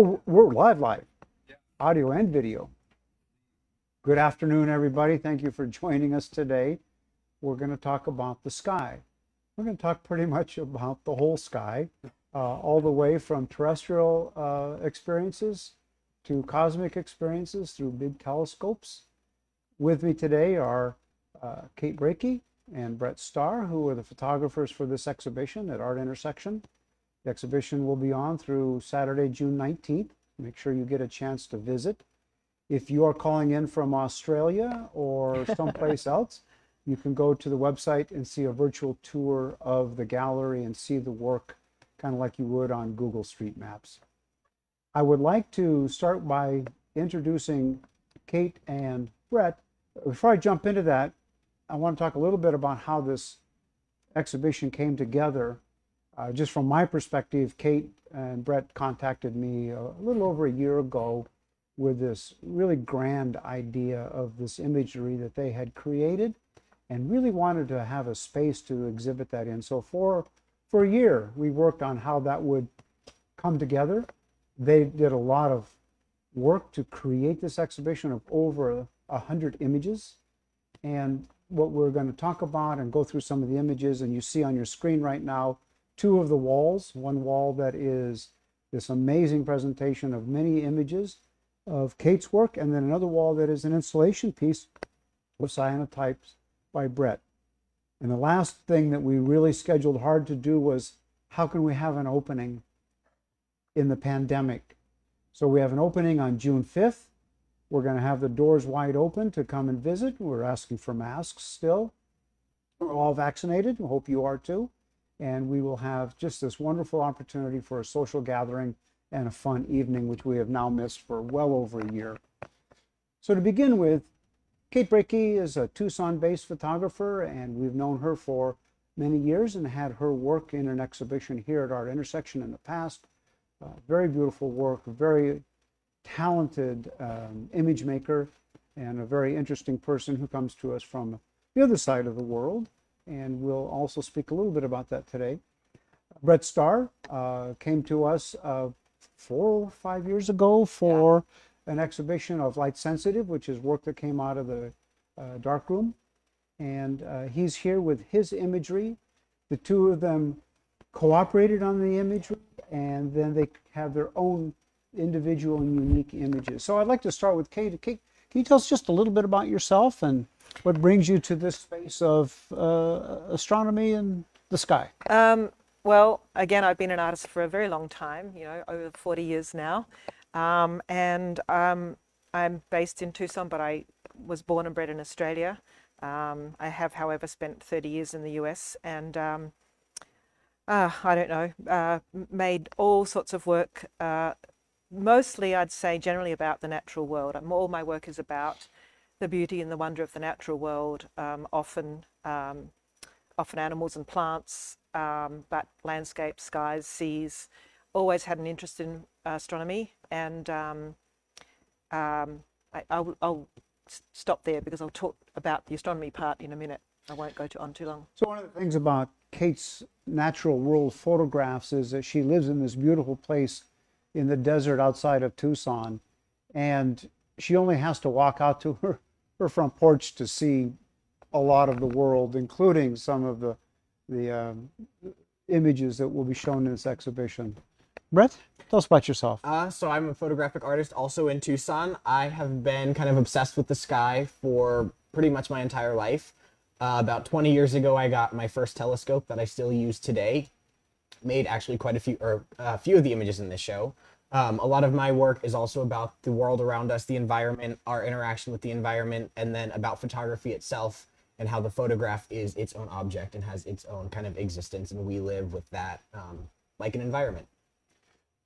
Oh, we're live, live, audio and video. Good afternoon, everybody. Thank you for joining us today. We're going to talk about the sky. We're going to talk pretty much about the whole sky, uh, all the way from terrestrial uh, experiences to cosmic experiences through big telescopes. With me today are uh, Kate Breakey and Brett Star, who are the photographers for this exhibition at Art Intersection. The exhibition will be on through Saturday, June 19th. Make sure you get a chance to visit. If you are calling in from Australia or someplace else, you can go to the website and see a virtual tour of the gallery and see the work kind of like you would on Google Street Maps. I would like to start by introducing Kate and Brett. Before I jump into that, I want to talk a little bit about how this exhibition came together. Uh, just from my perspective, Kate and Brett contacted me a little over a year ago with this really grand idea of this imagery that they had created and really wanted to have a space to exhibit that in. So for, for a year, we worked on how that would come together. They did a lot of work to create this exhibition of over a hundred images. And what we're going to talk about and go through some of the images, and you see on your screen right now, two of the walls, one wall that is this amazing presentation of many images of Kate's work, and then another wall that is an installation piece of cyanotypes by Brett. And the last thing that we really scheduled hard to do was how can we have an opening in the pandemic? So we have an opening on June 5th. We're going to have the doors wide open to come and visit. We're asking for masks still. We're all vaccinated. We hope you are too. And we will have just this wonderful opportunity for a social gathering and a fun evening, which we have now missed for well over a year. So to begin with, Kate Breakey is a Tucson-based photographer, and we've known her for many years and had her work in an exhibition here at Art Intersection in the past. Uh, very beautiful work, very talented um, image maker, and a very interesting person who comes to us from the other side of the world. And we'll also speak a little bit about that today. Brett Star uh, came to us uh, four or five years ago for an exhibition of Light Sensitive, which is work that came out of the uh, darkroom. And uh, he's here with his imagery. The two of them cooperated on the imagery, and then they have their own individual and unique images. So I'd like to start with Kate. Kate, can you tell us just a little bit about yourself and what brings you to this space of uh, astronomy and the sky? Um, well, again, I've been an artist for a very long time, you know, over 40 years now. Um, and um, I'm based in Tucson, but I was born and bred in Australia. Um, I have, however, spent 30 years in the US and uh, I don't know, uh, made all sorts of work. Uh, mostly, I'd say, generally about the natural world. All my work is about the beauty and the wonder of the natural world. Um, often, um, often animals and plants, um, but landscapes, skies, seas. Always had an interest in astronomy, and um, um, I, will stop there because I'll talk about the astronomy part in a minute. I won't go on too long. So one of the things about Kate's natural world photographs is that she lives in this beautiful place in the desert outside of Tucson, and she only has to walk out to her, her front porch to see a lot of the world, including some of the the um, images that will be shown in this exhibition. Brett, tell us about yourself. Uh, so I'm a photographic artist also in Tucson. I have been kind of obsessed with the sky for pretty much my entire life. Uh, about 20 years ago, I got my first telescope that I still use today. Made actually quite a few, or a few of the images in this show. Um, a lot of my work is also about the world around us, the environment, our interaction with the environment, and then about photography itself and how the photograph is its own object and has its own kind of existence, and we live with that um, like an environment.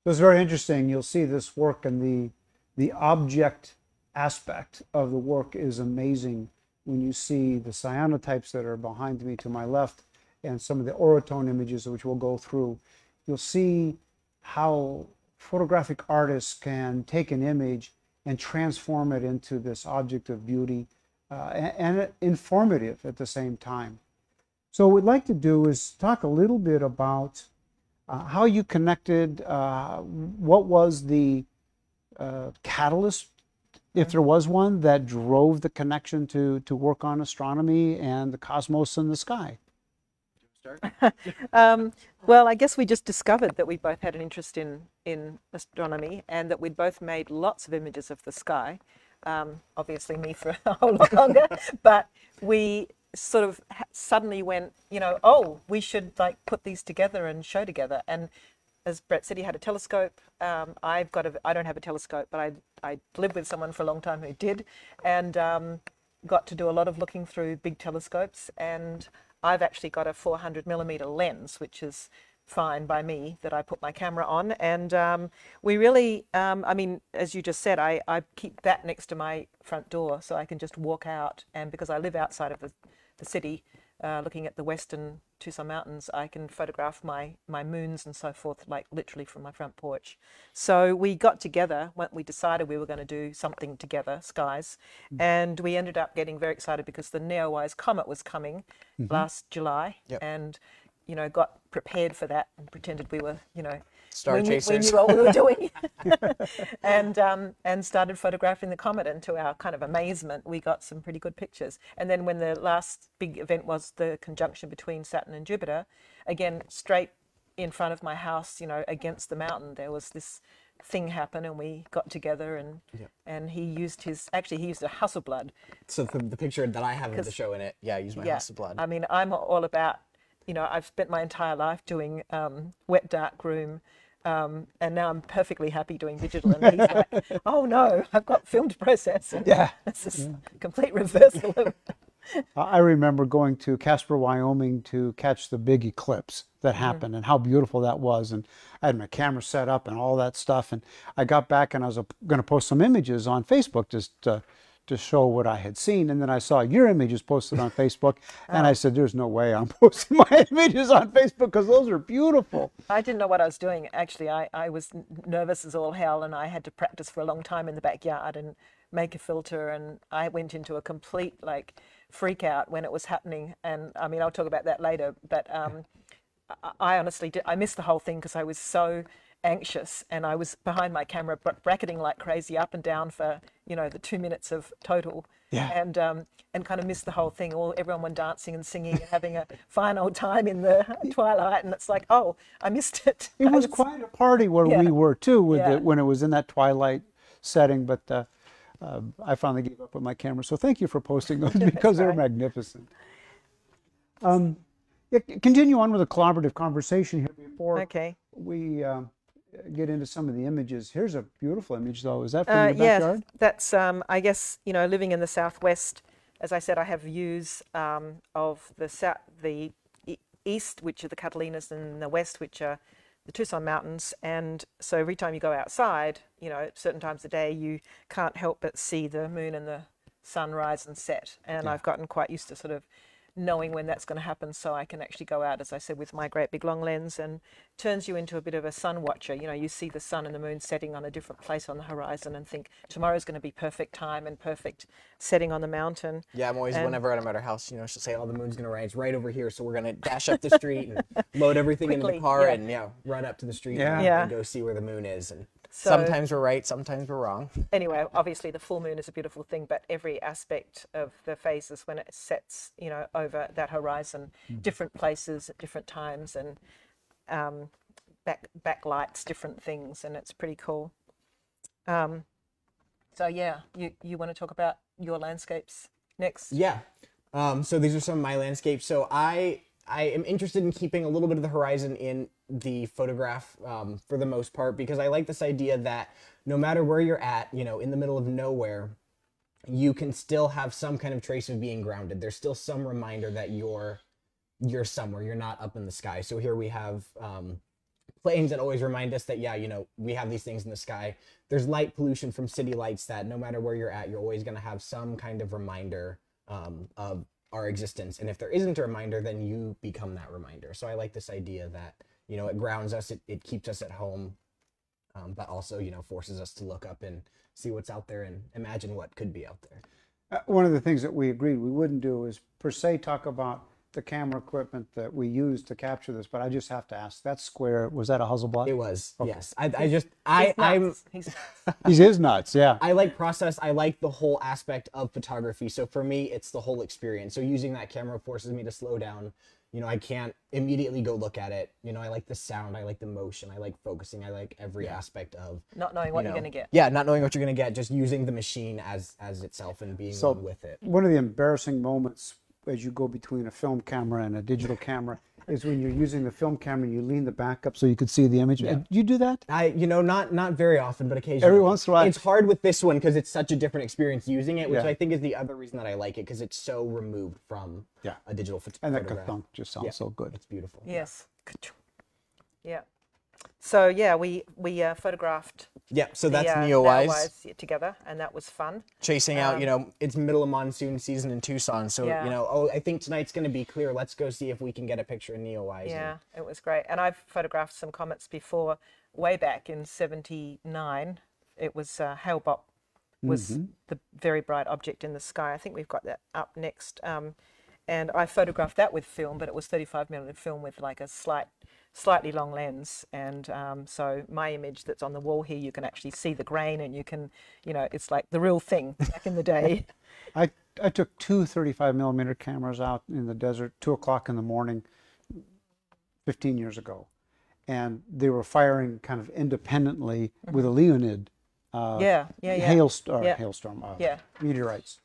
So it's very interesting. You'll see this work and the the object aspect of the work is amazing when you see the cyanotypes that are behind me to my left and some of the orotone images which we'll go through. You'll see how photographic artists can take an image and transform it into this object of beauty uh, and, and informative at the same time. So what we'd like to do is talk a little bit about uh, how you connected, uh, what was the uh, catalyst, if there was one, that drove the connection to, to work on astronomy and the cosmos and the sky? Um, well, I guess we just discovered that we both had an interest in, in astronomy and that we'd both made lots of images of the sky. Um, obviously, me for a whole lot longer, but we sort of suddenly went, you know, oh, we should like put these together and show together. And as Brett said, he had a telescope. Um, I've got a, I don't have a telescope, but I, I lived with someone for a long time who did, and um, got to do a lot of looking through big telescopes. And I've actually got a 400 millimeter lens, which is fine by me that I put my camera on. And um, we really, um, I mean, as you just said, I, I keep that next to my front door so I can just walk out. And because I live outside of the, the city, uh, looking at the western Tucson Mountains, I can photograph my, my moons and so forth, like literally from my front porch. So we got together when we decided we were going to do something together, skies, and we ended up getting very excited because the Neowise comet was coming last July, Yep. and you know got prepared for that and pretended we were you know Star we knew, we knew what we were doing, and um, and started photographing the comet. And to our kind of amazement, we got some pretty good pictures. And then when the last big event was the conjunction between Saturn and Jupiter, again straight in front of my house, you know, against the mountain, there was this thing happen, and we got together and and he used his actually he used a Hasselblad So the, the picture that I have of the show in it, yeah, I use my yeah. Hasselblad. I mean, I'm all about, you know, I've spent my entire life doing um, wet dark room, um, and now I'm perfectly happy doing digital. And he's like, oh no, I've got film to process. And Yeah. It's this complete reversal of. I remember going to Casper, Wyoming to catch the big eclipse that happened and how beautiful that was. And I had my camera set up and all that stuff. And I got back and I was going to post some images on Facebook just to, to show what I had seen. And then I saw your images posted on Facebook. And I said, There's no way I'm posting my images on Facebook because those are beautiful. I didn't know what I was doing. Actually, I, I was nervous as all hell, and I had to practice for a long time in the backyard and make a filter. And I went into a complete like freak out when it was happening. And I mean, I'll talk about that later. But um, I, I honestly did. I missed the whole thing because I was so anxious, and I was behind my camera bracketing like crazy up and down for you know the two minutes of total. Yeah. And um, and kind of missed the whole thing. All everyone went dancing and singing and having a fine old time in the twilight, and it's like, oh, I missed it. It I was quite a party where Yeah. we were too, with Yeah. it when it was in that twilight setting. But uh, uh, I finally gave up with my camera. So thank you for posting those because they're magnificent. Um, yeah, continue on with a collaborative conversation here before Okay. we uh, get into some of the images. Here's a beautiful image, though. Is that from Uh, your yes, backyard? that's um, I guess you know living in the southwest. As I said, I have views um, of the south, the east, which are the Catalinas, and the west, which are the Tucson Mountains. And so every time you go outside, you know, at certain times of day, you can't help but see the moon and the sun rise and set. And I've gotten quite used to sort of knowing when that's going to happen so I can actually go out, as I said, with my great big long lens and turns you into a bit of a sun watcher. You know, you see the sun and the moon setting on a different place on the horizon and think tomorrow's going to be perfect time and perfect setting on the mountain. Yeah, I'm always And- whenever I'm at our house, you know, she'll say, "Oh, the moon's gonna rise right over here, so we're gonna dash up the street and load everything into the car yeah. and yeah, run up to the street Yeah. and, Yeah. and go see where the moon is." And So- sometimes we're right, sometimes we're wrong. Anyway, obviously the full moon is a beautiful thing, but every aspect of the phases when it sets, you know, over that horizon, different places at different times and um, back backlights different things, and it's pretty cool. Um, so yeah, you you want to talk about your landscapes next? Yeah. Um, so these are some of my landscapes. So I I am interested in keeping a little bit of the horizon in the photograph um, for the most part because I like this idea that no matter where you're at, you know, in the middle of nowhere, you can still have some kind of trace of being grounded. There's still some reminder that you're you're somewhere. You're not up in the sky. So here we have um, planes that always remind us that yeah, you know, we have these things in the sky. There's light pollution from city lights that no matter where you're at, you're always going to have some kind of reminder um, of our existence. And if there isn't a reminder, then you become that reminder. So I like this idea that you know it grounds us, it, it keeps us at home, um, but also you know forces us to look up and see what's out there and imagine what could be out there. Uh, one of the things that we agreed we wouldn't do is per se talk about the camera equipment that we use to capture this, but I just have to ask. That square was that a Hasselblad? It was yes. I, I just I, I'm. He's nuts. He's is nuts. Yeah. I like process. I like the whole aspect of photography. So for me, it's the whole experience. So using that camera forces me to slow down. You know, I can't immediately go look at it. You know, I like the sound. I like the motion. I like focusing. I like every aspect of Not knowing what you you're know, going to get. Yeah, not knowing what you're gonna get, just using the machine as as itself and being So- with it. One of the embarrassing moments as you go between a film camera and a digital camera is when you're using the film camera and you lean the back up so you could see the image. Uh, You do that? I, you know, not not very often, but occasionally. Every once in a while. It's hard with this one because it's such a different experience using it, which Yeah. I think is the other reason that I like it because it's so removed from Yeah. a digital phot- And that photograph. thunk just sounds Yeah. so good. It's beautiful. Yes. Yeah. So yeah, we we uh, photographed Yeah. So the that's uh, NeoWise Neowise together, and that was fun. chasing out. You know, it's middle of monsoon season in Tucson, so Yeah. you know, oh, I think tonight's going to be clear. Let's go see if we can get a picture in NeoWise. Yeah, it was great. And I've photographed some comets before, way back in '79. It was uh, Hale-Bopp was the very bright object in the sky. I think we've got that up next. Um, and I photographed that with film, but it was 35 millimeter film with like a slight, slightly long lens. And um, so my image that's on the wall here, you can actually see the grain, and you can, you know, it's like the real thing back in the day. I, I took two 35 millimeter cameras out in the desert, two o'clock in the morning, 15 years ago. And they were firing kind of independently with a Leonid uh, yeah, yeah, yeah. hailstorm, Yeah. hailstorm uh, Yeah. meteorites.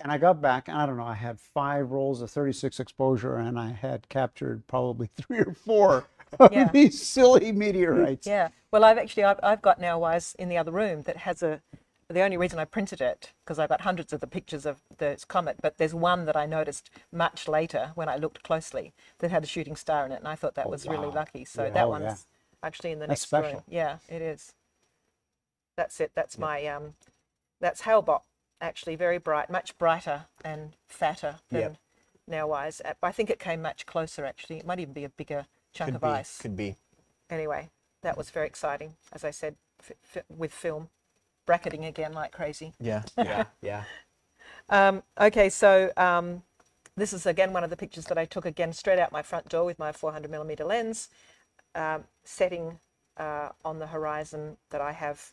And I got back, and I don't know, I had five rolls of 36 exposure, and I had captured probably three or four of Yeah. these silly meteorites. Yeah. Well, I've actually I've, I've got Neowise in the other room that has a. The only reason I printed it because I've got hundreds of the pictures of this comet, but there's one that I noticed much later when I looked closely that had a shooting star in it, and I thought that was really lucky. So Yeah. that Oh, one's yeah. actually in the That's next special. room. Yeah, it is. That's it. That's my um, that's Hale-Bopp. Actually, very bright, much brighter and fatter than Yep. Neowise. Uh, I think it came much closer. Actually, it might even be a bigger chunk Could of be. ice Could be. anyway, that was very exciting. As I said, f- f- with film, bracketing again like crazy. Yeah. Yeah. yeah. Um, okay, so um, this is again one of the pictures that I took again straight out my front door with my 400 millimeter lens, um, setting uh, on the horizon that I have,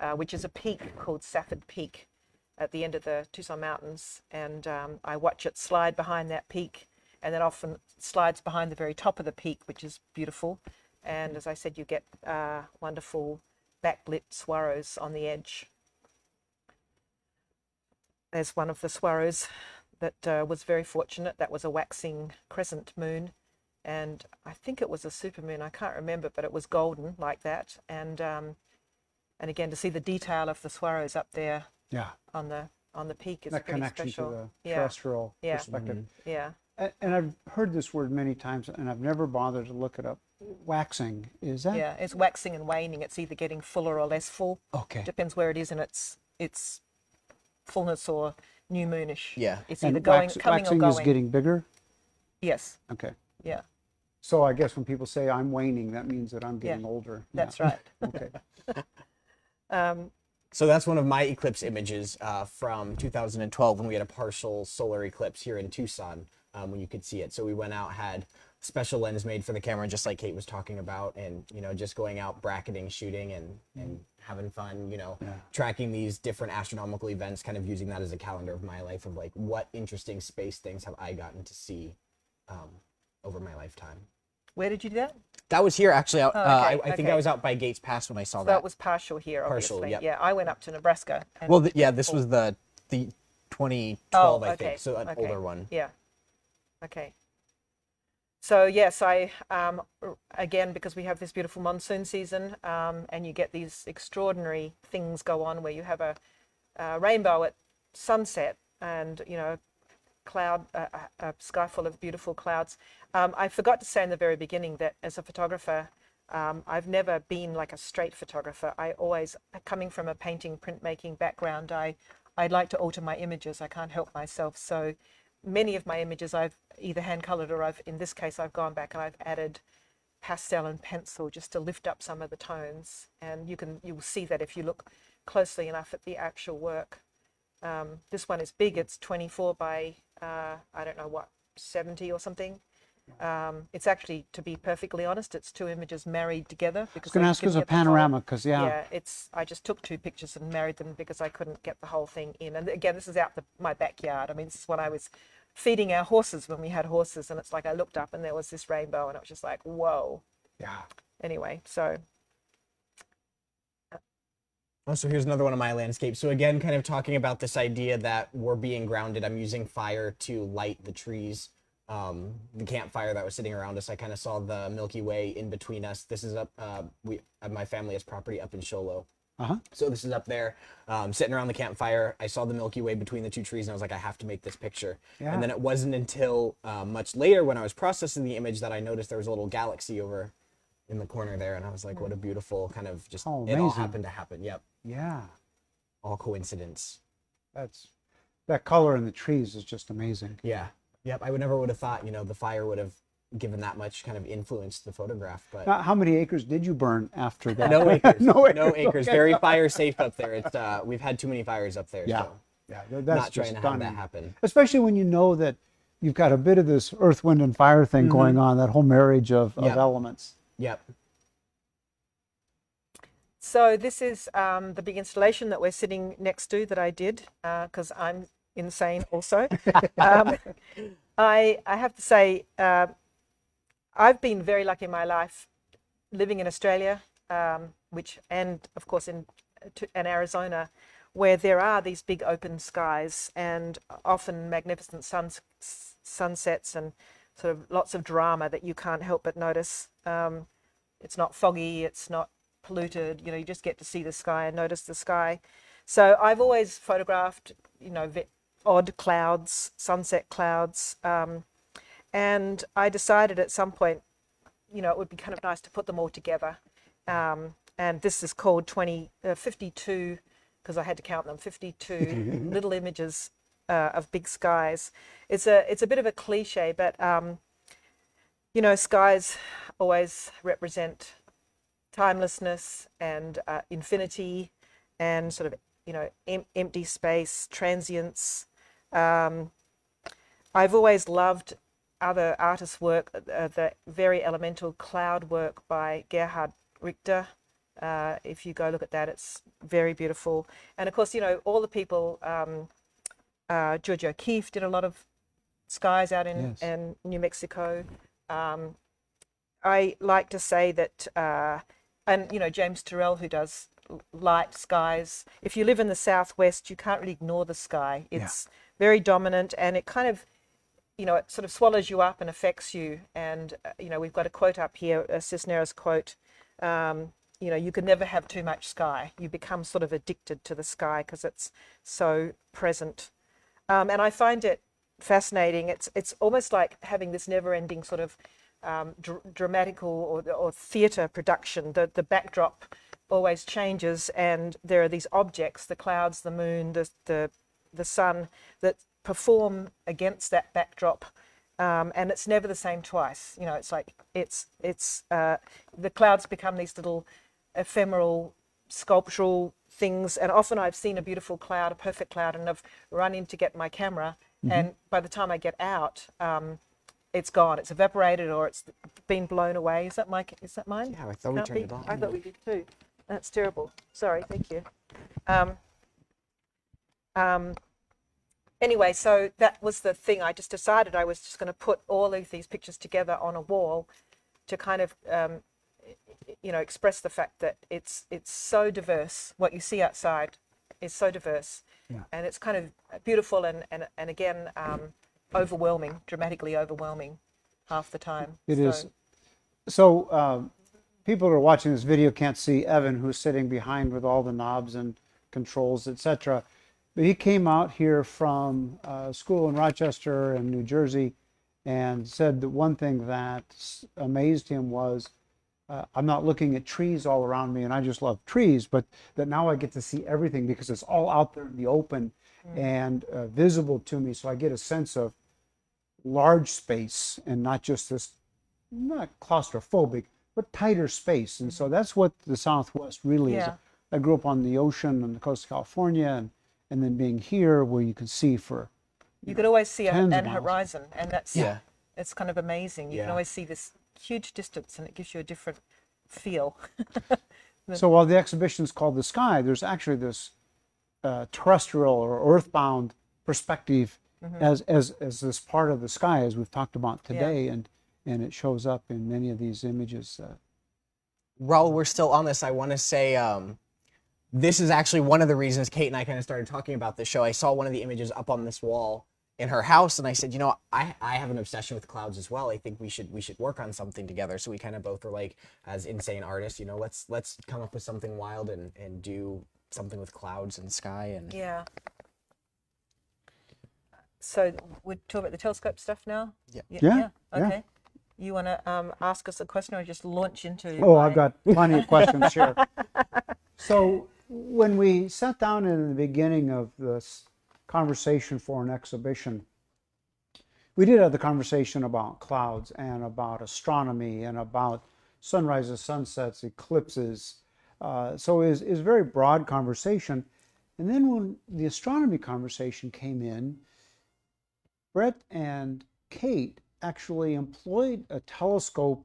uh, which is a peak called Safford Peak at the end of the Tucson Mountains, and um, I watch it slide behind that peak, and then often slides behind the very top of the peak, which is beautiful. And as I said, you get uh, wonderful backlit swallows on the edge. There's one of the swallows that uh, was very fortunate. That was a waxing crescent moon, and I think it was a supermoon. I can't remember, but it was golden like that. And um, and again, to see the detail of the swallows up there Yeah. on the on the peak is That pretty connection special. to the yeah, terrestrial Yeah. perspective. yeah. A- And I've heard this word many times, and I've never bothered to look it up. Waxing is that? Yeah, it's waxing and waning. It's either getting fuller or less full. Okay. Depends where it is in its its fullness or new moonish. Yeah. It's And either going, wax- coming or waxing going. is getting bigger. Yes. Okay. Yeah. So I guess when people say I'm waning, that means that I'm getting Yeah, older. That's Yeah. right. Okay. Um, So that's one of my eclipse images uh, from 2012 when we had a partial solar eclipse here in Tucson um, when you could see it. So we went out, had special lens made for the camera, just like Kate was talking about, and you know, just going out bracketing, shooting, and and having fun. You know, tracking these different astronomical events, kind of using that as a calendar of my life of like what interesting space things have I gotten to see um, over my lifetime. Where did you do that? That was here actually. Out, Oh, uh, I, okay, think I was out by Gates Pass when I saw So that. that was partial here, Partial, obviously. yep. Yeah, I went up to Nebraska. And well, th- yeah, this was the the 2012, I think, so an Oh, okay, older one. Yeah. Okay. So yes, I um, again because we have this beautiful monsoon season, um, and you get these extraordinary things go on where you have a, a rainbow at sunset, and you know, cloud a, a sky full of beautiful clouds. Um, I forgot to say in the very beginning that as a photographer. Um, I've never been like a straight photographer. I always, coming from a painting, printmaking background, I, I like to alter my images. I can't help myself. So many of my images I've either hand colored or I've, in this case, I've gone back and I've added pastel and pencil just to lift up some of the tones. And you can, you'll see that if you look closely enough at the actual work. Um, this one is big. It's 24 by, uh, I don't know what 70 or something. Um, it's actually, to be perfectly honest, it's two images married together. Because going to I ask couldn't a get the whole- panorama because, yeah, yeah, it's. I just took two pictures and married them because I couldn't get the whole thing in. And again, this is out the, my backyard. I mean, this is when I was feeding our horses when we had horses, and it's like I looked up and there was this rainbow, and it was just like, whoa. yeah. Anyway, so Oh, so here's another one of my landscapes. So again, kind of talking about this idea that we're being grounded. I'm using fire to light the trees. Um, the campfire that was sitting around us. I kind of saw the Milky Way in between us. This is up. Uh, we uh, my family has property up in Show Low. Uh-huh. So this is up there, um, sitting around the campfire. I saw the Milky Way between the two trees, and I was like, I have to make this picture. Yeah. And then it wasn't until uh, much later when I was processing the image that I noticed there was a little galaxy over in the corner there, and I was like, what a beautiful kind of just. Oh, it all happened to happen. Yep, Yeah. all coincidence. That's that color in the trees is just amazing. Yeah. Yep. I would never would have thought, you know, the fire would have given that much kind of influence to the photograph, but Now, how many acres did you burn after that? no acres. no no acres. acres. okay. Very fire safe up there. It's uh we've had too many fires up there. Yeah. So Yeah, th- that's not just trying to stunning. have that happen. Especially when you know that you've got a bit of this earth, wind, and fire thing going on, that whole marriage of, of Mm-hmm. Elements. Yep. So this is um, the big installation that we're sitting next to that I did because I'm insane also. um, I I have to say uh, I've been very lucky in my life living in Australia, um, which and of course in and Arizona, where there are these big open skies and often magnificent suns, sunsets and sort of lots of drama that you can't help but notice. Um, it's not foggy, it's not polluted. You know, you just get to see the sky and notice the sky. So I've always photographed, you know, odd clouds, sunset clouds, um, and I decided at some point, you know, it would be kind of nice to put them all together. Um, and this is called 20, uh, 52, because I had to count them, 52 little images uh, of big skies. It's a it's a bit of a cliche, but um, you know, skies always represent timelessness and uh, infinity and sort of you know em- empty space transience. Um, i've always loved other artists work uh, the very elemental cloud work by gerhard richter. Uh, if you go look at that it's very beautiful. And of course you know all the people um, uh, george o'keeffe did a lot of skies out in, Yes. in new mexico. Um, I like to say that, uh, and you know, James Turrell, who does light skies. If you live in the southwest, you can't really ignore the sky. It's very dominant, and it kind of, you know, it sort of swallows you up and affects you. And uh, you know, we've got a quote up here, a Cisneros quote. Um, you know, you can never have too much sky. You become sort of addicted to the sky because it's so present. Um, and I find it fascinating. It's it's almost like having this never-ending sort of um, dr- dramatical or, or theatre production. The the backdrop always changes, and there are these objects: the clouds, the moon, the the the sun that perform against that backdrop. Um, and it's never the same twice. You know, it's like it's it's uh, the clouds become these little ephemeral sculptural things and often i've seen a beautiful cloud a perfect cloud and i've run in to get my camera and by the time i get out um, it's gone it's evaporated or it's been blown away. Is that my is that mine? Yeah, I thought we Can't turned be? it on. i thought we did too. That's terrible. Sorry thank you. Um, um, anyway so that was the thing. I just decided i was just going to put all of these pictures together on a wall to kind of um, you know express the fact that it's it's so diverse. What you see outside is so diverse. Yeah. and it's kind of beautiful and and, and again um, overwhelming dramatically overwhelming half the time It so, is. So um, people who are watching this video can't see Evan, who's sitting behind with all the knobs and controls, etc. But he came out here from uh, school in Rochester and New Jersey, and said that one thing that amazed him was, uh, I'm not looking at trees all around me, and I just love trees, but that now I get to see everything because it's all out there in the open and uh, visible to me, so I get a sense of large space and not just this not claustrophobic, but tighter space. And so that's what the Southwest really is. I grew up on the ocean on the coast of California and, and then being here where you can see for, You could always see a, an horizon, and that's Yeah. it's kind of amazing. You can always see this huge distance, and it gives you a different feel. So while the exhibition is called The Sky, there's actually this uh, terrestrial or earthbound perspective as, as, as this part of the sky, as we've talked about today, and, and it shows up in many of these images. Uh, while we're still on this, I want to say um, this is actually one of the reasons Kate and I kind of started talking about this show. I saw one of the images up on this wall in her house, and I said, you know, I, I have an obsession with clouds as well. I think we should we should work on something together. So we kind of both were like, as insane artists, you know, let's let's come up with something wild and and do something with clouds and sky and yeah. So we're talking about the telescope stuff now. Yeah. Yeah, yeah. Okay. You want to um, ask us a question, or just launch into? Oh, my- I've got plenty of questions here. So, when we sat down in the beginning of this conversation for an exhibition, we did have the conversation about clouds and about astronomy and about sunrises, sunsets, eclipses. Uh, so it was, it was a very broad conversation. And then when the astronomy conversation came in, Brett and Kate actually employed a telescope.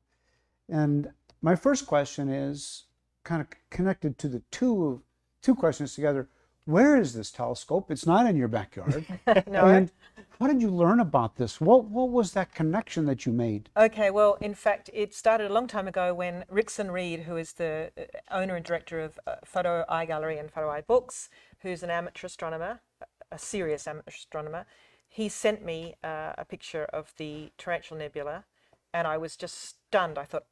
And my first question is kind of connected to the two two questions together. Where is this telescope? It's not in your backyard. No. And how did you learn about this? What what was that connection that you made? Okay, well, in fact, it started a long time ago when Rixon Reed, who is the uh, owner and director of uh, Photo Eye Gallery and Photo Eye Books, who's an amateur astronomer, a serious amateur astronomer, he sent me uh, a picture of the Tarantula Nebula, and I was just stunned. I thought,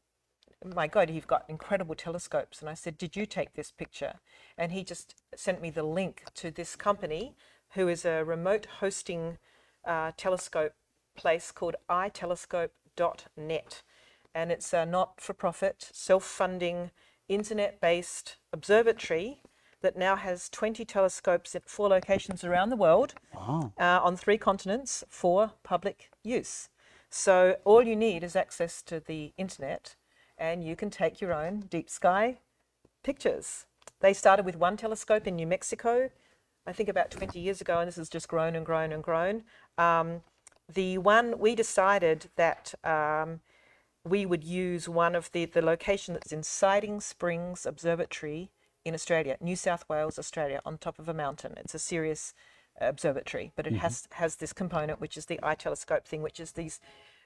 my God, you've got incredible telescopes. And I said, Did you take this picture? And he just sent me the link to this company, who is a remote hosting uh, telescope place called itelescope.net. And it's a not for profit, self funding, internet based observatory that now has 20 telescopes at four locations around the world Wow. uh, on three continents for public use. So all you need is access to the internet, and you can take your own deep sky pictures. They started with one telescope in New Mexico, I think about 20 years ago, and this has just grown and grown and grown. Um, the one we decided that um, we would use one of the, the location that's in Siding Springs Observatory in Australia, New South Wales, Australia, on top of a mountain. It's a serious observatory, but it has has this component which is the eye telescope thing, which is these,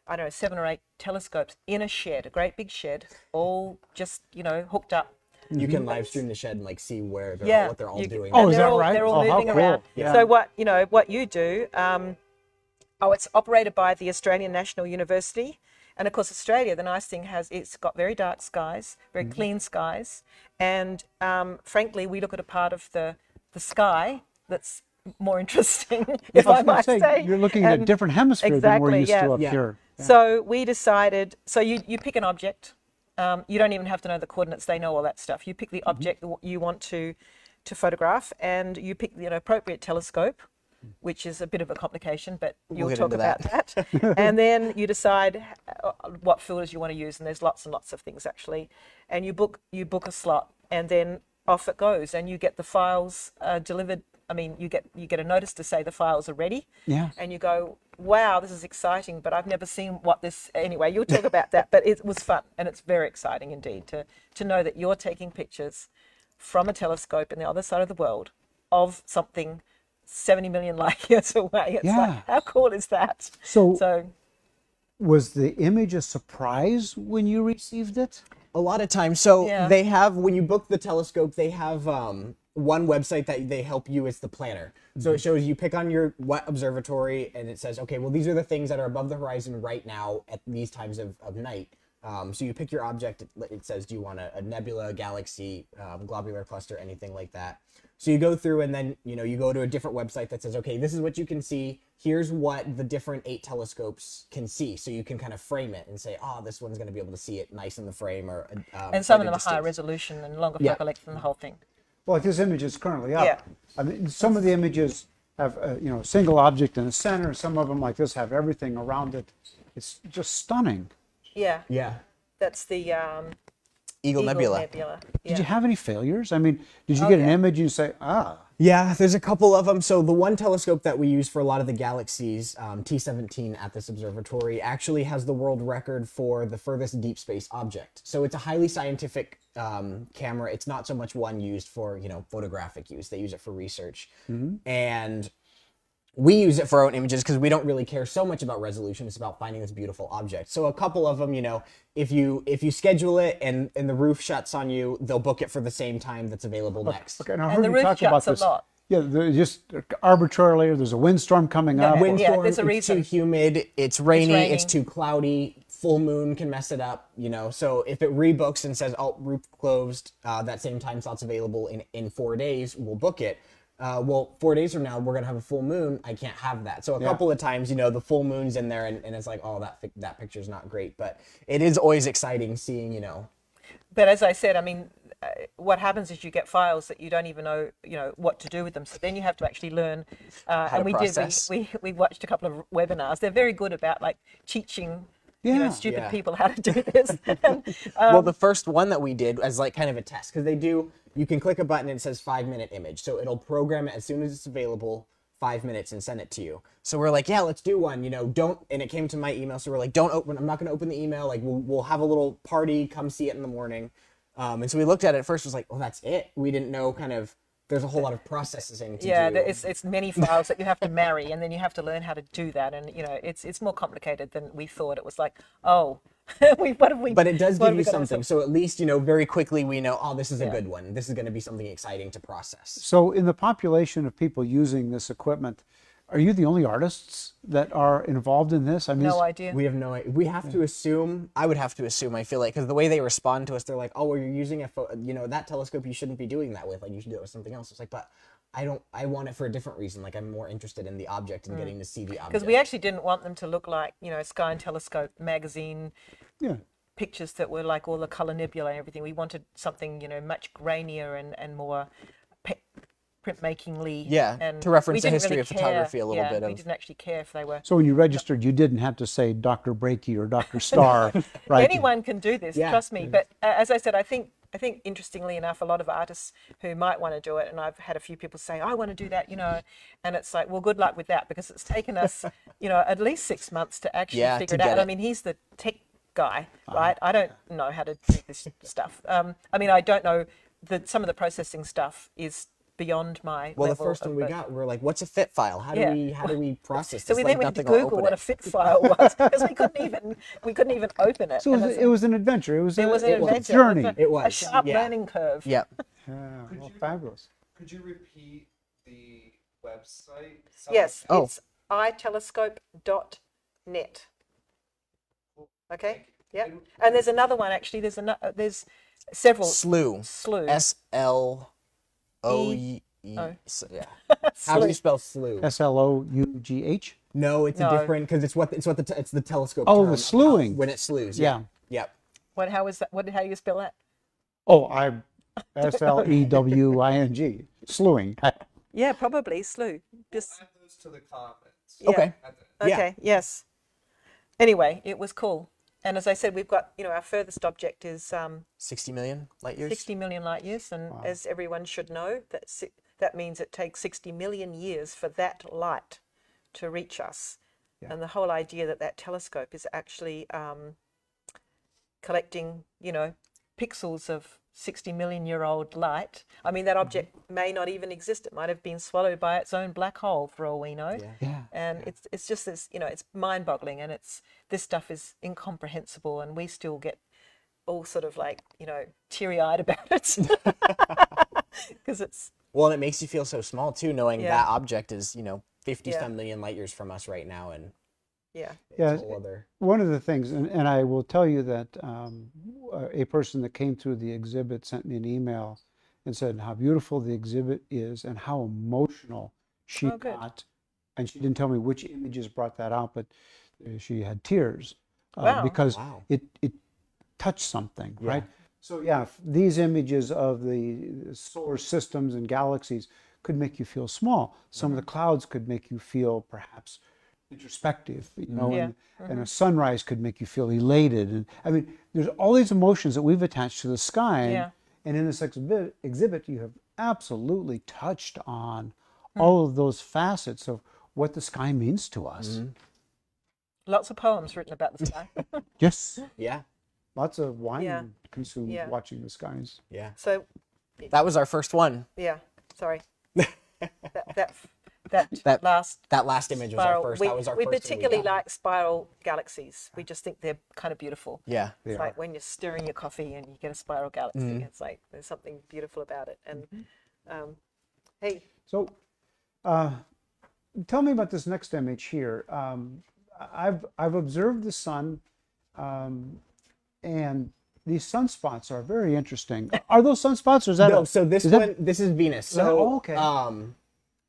I don't know, seven or eight telescopes in a shed, a great big shed, all just you know hooked up. you can live stream the shed and like see where they're Yeah, what they're all you- doing. Oh, is that all, right? They're all Oh, how moving cool. around. Yeah. So what you know, what you do. Um, oh, it's operated by the Australian National University, and of course, Australia. The nice thing has it's got very dark skies, very Mm-hmm. clean skies, and um, frankly, we look at a part of the the sky that's more interesting, if I I might say, say. you're looking at a different hemisphere than we're exactly, used yeah. to up Yeah. here. So we decided. So you you pick an object. Um, you don't even have to know the coordinates; they know all that stuff. You pick the Mm-hmm. object that you want to to photograph, and you pick the appropriate telescope, which is a bit of a complication, but you'll get talk about that. and then you decide uh, what filters you want to use, and there's lots and lots of things actually. And you book you book a slot, and then off it goes, and you get the files uh, delivered. I mean, you get you get a notice to say the files are ready Yeah. and you go, wow, this is exciting, but I've never seen what this. Anyway, you'll talk about that, but it was fun and it's very exciting indeed to to know that you're taking pictures from a telescope in the other side of the world of something 70 million light years away. It's Yeah. like, how cool is that? So, So was the image a surprise when you received it? A lot of times. So Yeah. they have when you book the telescope, they have um, one website that they help you. It's the planner. So it shows you pick on your what observatory, and it says, okay, well these are the things that are above the horizon right now at these times of, of night. Um, so you pick your object. It, it says, do you want a, a nebula, a galaxy, um, globular cluster, anything like that. So you go through, and then you know you go to a different website that says, okay, this is what you can see. Here's what the different eight telescopes can see. So you can kind of frame it and say, oh, this one's going to be able to see it nice in the frame, or um, and some of a them are higher resolution and longer Yeah. focal length than the whole thing. Well, like this image is currently up. Yeah. I mean, some of the images have a, you know a single object in the center. Some of them, like this, have everything around it. It's just stunning. Yeah, Yeah. that's the um, Eagle, Eagle Nebula. Nebula. Did you have any failures? I mean, did you Oh, get an image and you say, ah, Yeah, there's a couple of them. So the one telescope that we use for a lot of the galaxies, um, T17 at this observatory, actually has the world record for the furthest deep space object. So it's a highly scientific um, camera. It's not so much one used for you know photographic use. They use it for research, and we use it for our own images because we don't really care so much about resolution. It's about finding this beautiful object. So a couple of them, you know, if you if you schedule it and and the roof shuts on you, they'll book it for the same time that's available next. Okay, now I And heard the you roof talk about shuts a this. lot. Yeah, the- just arbitrarily, or there's a windstorm coming No, up. wind- Yeah, windstorm, there's a it's too humid, it's rainy, it's, raining. too cloudy, full moon can mess it up, you know. So if it rebooks and says, oh, roof closed, uh, that same time slot's available in, in four days, we'll book it. Uh, well, four days from now, we're gonna have a full moon. I can't have that. So a couple of times, you know, the full moon's in there, and, and it's like, oh, that fi- that picture's not great. But it is always exciting seeing, you know, But as I said, I mean, uh, what happens is you get files that you don't even know, you know, what to do with them. So then you have to actually learn. Uh, How and to we process. did. We, we we watched a couple of webinars. They're very good about like teaching. You know, Yeah. stupid Yeah. people how to do this. Um, well, the first one that we did as like kind of a test because they do. You can click a button and it says five minute image, so it'll program it as soon as it's available, five minutes, and send it to you. So we're like, yeah, let's do one. You know, don't. And it came to my email, so we're like, don't open. I'm not going to open the email. Like, we'll we'll have a little party. Come see it in the morning. Um, and so we looked at it at first. Was like, oh, that's it. We didn't know kind of. There's a whole lot of processing to yeah, do. there- it's it's many files that you have to marry, and then you have to learn how to do that. And you know, it's it's more complicated than we thought. It was like, oh, we what have we? but it does give you something. So at least you know very quickly we know. Oh, this is a Yeah. good one. This is going to be something exciting to process. So, in the population of people using this equipment, are you the only artists that are involved in this? I mean, No idea. We have no. i- We have to assume. I would have to assume. I feel like because the way they respond to us, they're like, "Oh, well, you're using a, pho- you know, that telescope. You shouldn't be doing that with. Like, you should do it with something else." It's like, but I don't. I want it for a different reason. Like, I'm more interested in the object and mm. getting to see the object. because we actually didn't want them to look like you know Sky and Telescope magazine yeah. pictures that were like all the color nebula and everything. We wanted something you know much grainier and and more pe- printmakingly. Yeah, and to reference the history really of photography a little yeah, bit We didn't actually care if they were. So, when you registered, you didn't have to say Dr. Breakey or Dr. Star, right? Anyone can do this, Yeah. trust me. But uh, as I said, I think I think interestingly enough, a lot of artists who might want to do it, and I've had a few people say, "I want to do that," you know, and it's like, well, good luck with that because it's taken us, you know, at least six months to actually Yeah, figure to it out. get I mean, he's the tech guy, right? I don't know how to do this stuff. Um, I mean, I don't know that some of the processing stuff is beyond my well, the first of- one we got, we are like, "What's a fit file? How do Yeah. we? How do we process This? So we, like then we had to Google what it. a fit file was because we couldn't even we couldn't even open it. So, it was, it was an adventure. It was, it a, was an it was a journey. a- It a was, sharp yeah. learning curve. Yep. Yeah, Could well, you- fabulous. Could you repeat the website? Some- Yes, Oh. it's itelescope.net. Okay. Yeah. And there's another one actually. There's another. There's several. Slew. Slew. S L O E- E. oh. s- Yeah. How do you spell slew? S L O U G H? No, it's No. a different because it's what it's what the it's the telescope. Oh, term the of slewing. when it slews. Yeah. Yeah. Yep. What? How is that? What? How do you spell that? Oh, I S L E W I N G. Slewing. Yeah, probably slew. Just Add those to the comments. yeah. Okay. At Yeah. Okay. Yes. Anyway, it was cool. And as I said, we've got you know our furthest object is um, Sixty million light years. 60 million light years, and as everyone should know, that that means it takes 60 million years for that light to reach us. And the whole idea that that telescope is actually um, collecting, you know, pixels of 60 million year old light. I mean, that object mm-hmm. may not even exist. It might have been swallowed by its own black hole for all we know. Yeah. And it's it's just this, you know, it's mind boggling and it's this stuff is incomprehensible and we still get all sort of like, you know, teary eyed about it. Because it's Well, and it makes you feel so small too, knowing Yeah. that object is you know fifty Yeah. some million light years from us right now, and yeah. Yeah, it's a one of the things, and, and I will tell you that um, a person that came through the exhibit sent me an email and said how beautiful the exhibit is and how emotional she Oh, good. got. And she didn't tell me which images brought that out, but uh, she had tears uh, Wow. because Wow. it, it touched something, right? So yeah, these images of the solar systems and galaxies could make you feel small. Some of the clouds could make you feel perhaps introspective, you know, Yeah. and, and a sunrise could make you feel elated. And I mean, there's all these emotions that we've attached to the sky. And, Yeah. And in this exhibit, exhibit, you have absolutely touched on Hmm. all of those facets of what the sky means to us. Mm-hmm. Lots of poems written about the sky. Yes. Yeah. Lots of wine Yeah. consumed Yeah. watching the skies. Yeah. so That was our first one. yeah, sorry. that, that that That- last That last image was our spiral. first. we, that was our we first. particularly got. like spiral galaxies. We just think they're kind of beautiful. Yeah. They It's are. like when you're stirring your coffee and you get a spiral galaxy. Mm-hmm. It's like there's something beautiful about it. And um, hey, So, uh, tell me about this next image here. Um, I've I've observed the sun, um, and these sunspots are very interesting. Are those sunspots, or is that No, a- so this is that- one, this is Venus. So, oh, okay. um,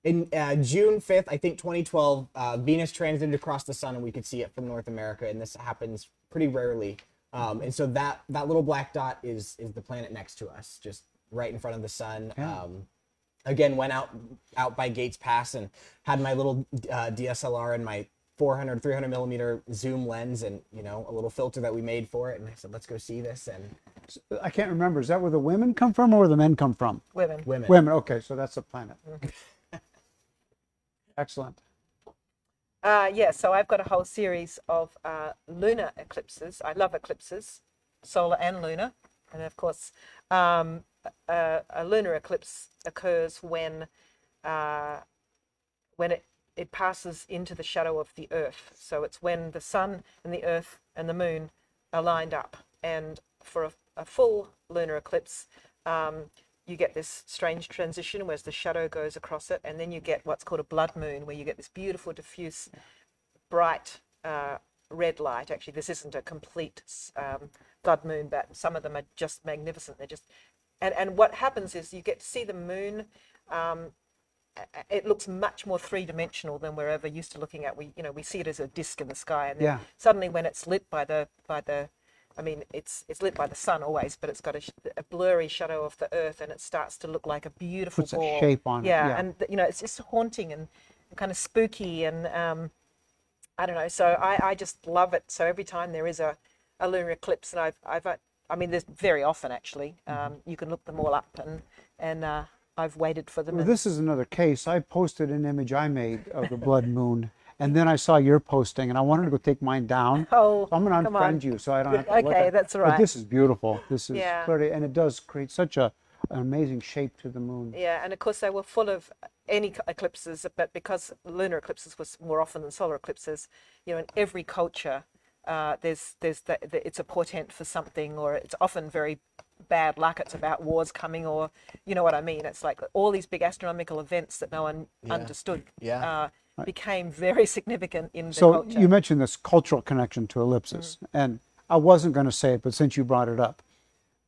in uh, June 5th, I think 2012, uh, Venus transited across the sun and we could see it from North America. And this happens pretty rarely. Um, and so that, that little black dot is, is the planet next to us, just right in front of the sun. Yeah. Um, again, went out, out by Gates Pass and had my little uh, DSLR and my 400, 300 millimeter zoom lens and, you know, a little filter that we made for it. And I said, let's go see this. And I can't remember. Is that where the women come from, or where the men come from? women. women. Women. Okay, so that's the planet. Excellent. Uh, yeah, so I've got a whole series of uh, lunar eclipses. I love eclipses, solar and lunar. And of course, um, a, a lunar eclipse occurs when uh, when it, it passes into the shadow of the Earth. So it's when the sun and the Earth and the moon are lined up. And for a, a full lunar eclipse, um, you get this strange transition where the shadow goes across it, and then you get what's called a blood moon, where you get this beautiful, diffuse, bright uh, red light. Actually, this isn't a complete um, blood moon, but some of them are just magnificent. They're just, and and what happens is you get to see the moon. Um, it looks much more three-dimensional than we're ever used to looking at. We, you know, we see it as a disc in the sky, and then Yeah. suddenly when it's lit by the by the I mean, it's it's lit by the sun always, but it's got a, sh- a blurry shadow of the earth, and it starts to look like a beautiful Puts a shape on it, Yeah, yeah. and th- you know, it's just haunting and kind of spooky, and um, I don't know. So I, I just love it. So every time there is a, a lunar eclipse, and I've I've I mean, there's very often actually. Mm-hmm. Um, you can look them all up, and and uh, I've waited for them. Well, and- this is another case. I posted an image I made of the blood moon, and then I saw your posting, and I wanted to go take mine down. Oh, So I'm going to come on. unfriend you, so I don't have to look Okay, at that's all But right. this is beautiful. This is Yeah. clearly, and it does create such a an amazing shape to the moon. Yeah, and of course they were full of any eclipses, but because lunar eclipses was more often than solar eclipses, you know, in every culture, uh, there's there's the, the, it's a portent for something, or it's often very bad luck. It's about wars coming, or you know what I mean. It's like all these big astronomical events that no one understood Yeah. uh, became very significant in the So culture. you mentioned this cultural connection to eclipses, Mm. and I wasn't going to say it, but since you brought it up,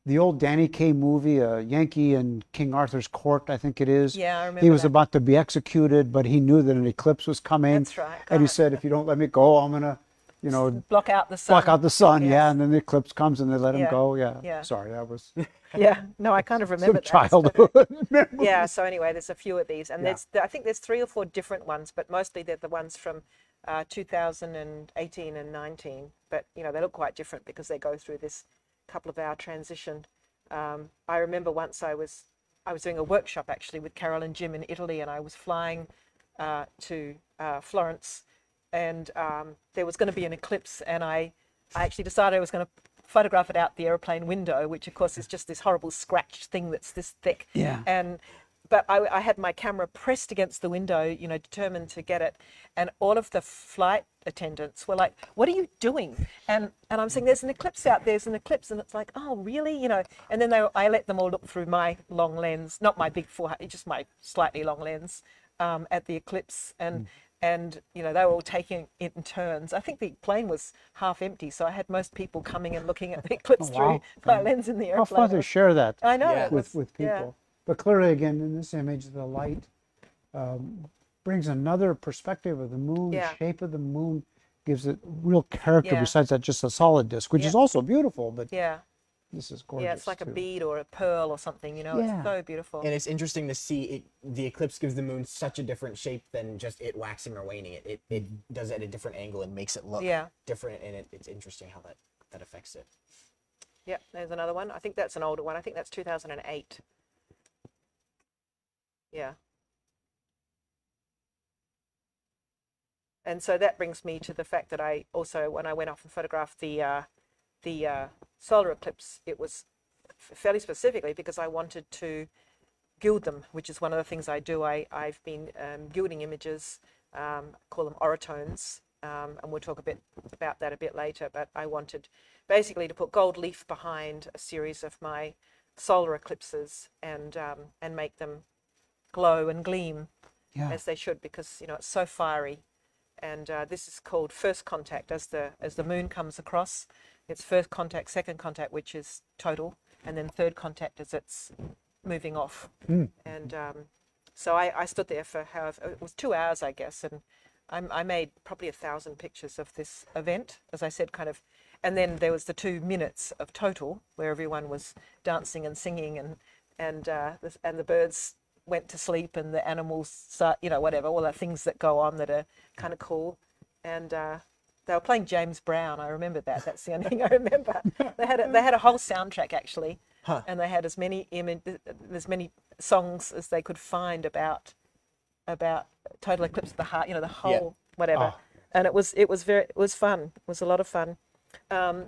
the old Danny Kaye movie, uh, Yankee in King Arthur's Court, I think it is. Yeah, I remember. He was that. about to be executed, but he knew that an eclipse was coming. That's right, And he said, "If you don't let me go, I'm gonna, you know, block out the sun. block out the sun." Yeah, and then the eclipse comes, and they let him Yeah, go. Yeah. yeah. Sorry, that was Yeah, no, I kind of remember some that. Childhood. memory. yeah so anyway there's a few of these and Yeah. there's i think there's three or four different ones but mostly they're the ones from uh, 2018 and 19 but you know they look quite different because they go through this couple of hour transition um, i remember once i was i was doing a workshop actually with carol and jim in italy and i was flying uh, to uh, florence and um, there was going to be an eclipse and i i actually decided i was going to photograph it out the aeroplane window which of course is just this horrible scratched thing that's this thick Yeah. and but I, I had my camera pressed against the window, you know, determined to get it. And all of the flight attendants were like, "What are you doing?" And and I'm saying, "There's an eclipse out. there. There's an eclipse." And it's like, "Oh, really?" You know. And then they, I let them all look through my long lens, not my big 400, just my slightly long lens, um, at the eclipse. And and you know they were all taking it in turns. I think the plane was half empty, so I had most people coming and looking at the eclipse Oh, wow. through my lens in the airplane. How airplane. fun to share that I know Yeah. it with was- with yeah. people. But clearly, again, in this image, the light um, brings another perspective of the moon. Yeah. The shape of the moon gives it real character Yeah. besides that just a solid disc, which is also beautiful. But Yeah. This is gorgeous. Yeah, it's like a bead or a pearl or something, you know, Yeah. it's so beautiful. And it's interesting to see it. The eclipse gives the moon such a different shape than just it waxing or waning. It it, it does it at a different angle and makes it look Yeah. different, and it, it's interesting how that that affects it. Yep, there's another one. I think that's an older one. I think that's 2008. Yeah. And so that brings me to the fact that I also, when I went off and photographed the uh, the uh, solar eclipse, it was fairly specifically because I wanted to gild them, which is one of the things I do. I, I've been um, gilding images, um, call them orotones, um, and we'll talk a bit about that a bit later. But I wanted basically to put gold leaf behind a series of my solar eclipses and um, and make them glow and gleam Yeah. as they should because you know it's so fiery. And uh, this is called first contact as the as the moon comes across. It's first contact, second contact, which is total, and then third contact as it's moving off. And um, so I, I stood there for however it was two hours, I guess, and I, I made probably a thousand pictures of this event, as I said, kind of. And then there was the two minutes of total where everyone was dancing and singing, and and uh, the, and the birds went to sleep, and the animals, start, you know, whatever, all the things that go on that are kind of cool. And uh, they were playing James Brown. I remember that. That's the only thing I remember. They had a, they had a whole soundtrack actually, and they had as many image, as many songs as they could find about about total eclipse of the heart. You know, the whole whatever. Oh. And it was it was very it was fun. It was a lot of fun. Um,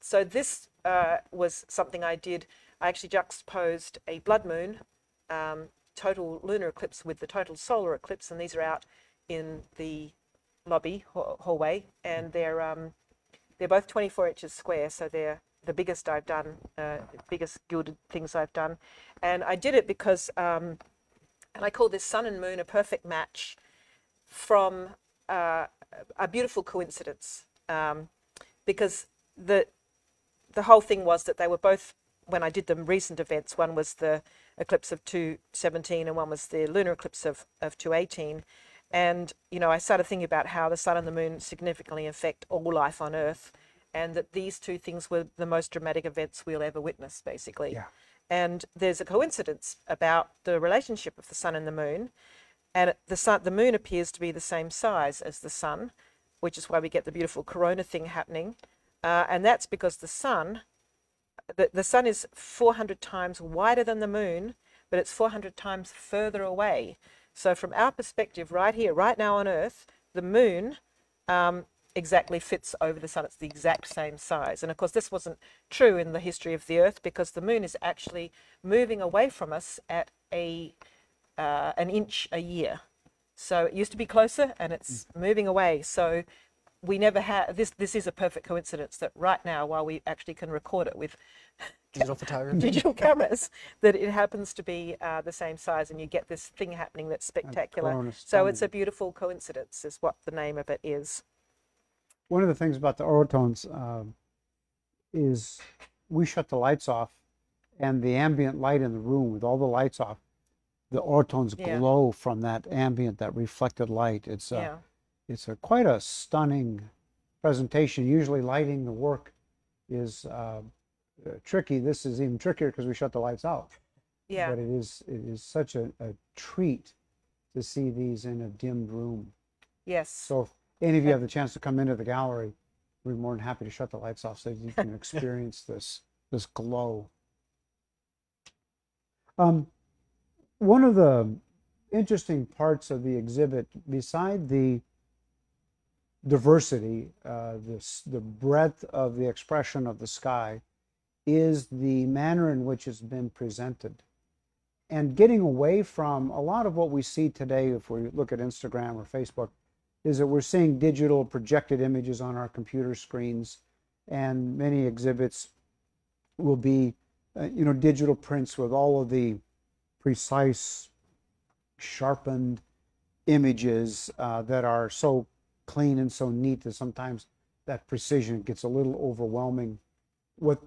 so this uh, was something I did. I actually juxtaposed a blood moon, um, total lunar eclipse with the total solar eclipse, and these are out in the lobby hallway, and they're um, they're both 24 inches square, so they're the biggest I've done, uh, biggest gilded things I've done, and I did it because, um, and I call this sun and moon a perfect match from uh, a beautiful coincidence, um, because the the whole thing was that they were both when I did them recent events. One was the eclipse of 217 and one was the lunar eclipse of, of 218. And, you know, I started thinking about how the sun and the moon significantly affect all life on Earth and that these two things were the most dramatic events we'll ever witness, basically. Yeah. And there's a coincidence about the relationship of the sun and the moon. And the sun, the moon appears to be the same size as the sun, which is why we get the beautiful corona thing happening. Uh, and that's because the sun, the, the sun is 400 times wider than the moon, but it's 400 times further away. So, from our perspective, right here, right now on Earth, the moon um, exactly fits over the sun. It's the exact same size. And of course, this wasn't true in the history of the Earth because the moon is actually moving away from us at a uh, an inch a year. So it used to be closer, and it's moving away. So we never had this. This is a perfect coincidence that right now, while we actually can record it with Digital photography. digital cameras, that it happens to be uh, the same size, and you get this thing happening that's spectacular. So it's a beautiful coincidence, is what the name of it is. One of the things about the orotones um is we shut the lights off, and the ambient light in the room with all the lights off, the orotones Yeah. glow from that ambient, that reflected light. It's a, yeah. it's a quite a stunning presentation. Usually, lighting the work is uh, uh, tricky. This is even trickier because we shut the lights out. Yeah. But it is it is such a, a treat to see these in a dimmed room. Yes. So if any of you have the chance to come into the gallery, we're more than happy to shut the lights off so you can experience this this glow. Um, one of the interesting parts of the exhibit, beside the diversity, uh, the, the breadth of the expression of the sky, is the manner in which it's been presented. And getting away from a lot of what we see today, if we look at Instagram or Facebook, is that we're seeing digital projected images on our computer screens, and many exhibits will be, uh, you know, digital prints with all of the precise, sharpened images uh, that are so clean and so neat that sometimes that precision gets a little overwhelming. What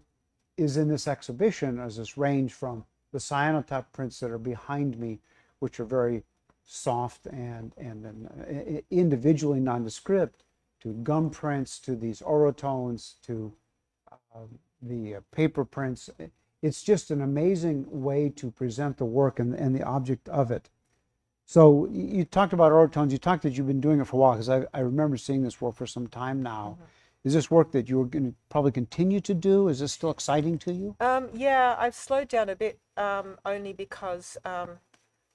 is in this exhibition as this range from the cyanotype prints that are behind me, which are very soft and and, and uh, individually nondescript, to gum prints, to these orotones, to uh, the uh, paper prints. It's just an amazing way to present the work and, and the object of it. So you talked about orotones. You talked that you've been doing it for a while because I, I remember seeing this work for some time now. Is this work that you're going to probably continue to do? Is this still exciting to you? Um, yeah, I've slowed down a bit um, only because um,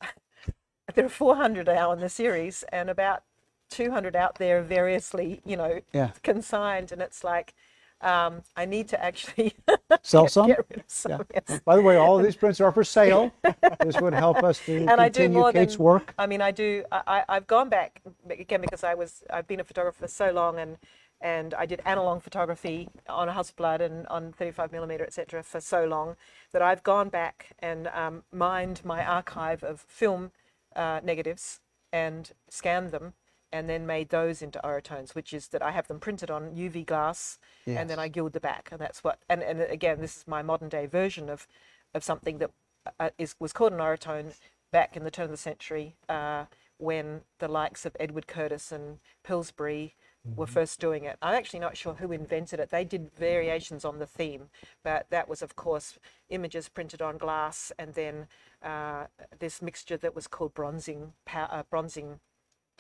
there are 400 now in the series and about 200 out there variously, you know, Yeah. consigned. And it's like, um, I need to actually Sell some? get rid of some. yes. By the way, all of these prints are for sale. this would help us to and I do continue more Kate's than work. I mean, I do. I, I've gone back again because I was I've been a photographer for so long, and and I did analog photography on a Hasselblad and on 35 millimeter, etc. for so long that I've gone back and um, mined my archive of film uh, negatives and scanned them. And then made those into orotones, which is that I have them printed on UV glass, and then I gild the back, and that's what. And, and again, this is my modern day version of, of something that uh, is was called an orotone back in the turn of the century uh, when the likes of Edward Curtis and Pillsbury were first doing it. I'm actually not sure who invented it. They did variations on the theme, but that was, of course, images printed on glass and then uh, this mixture that was called bronzing, uh, bronzing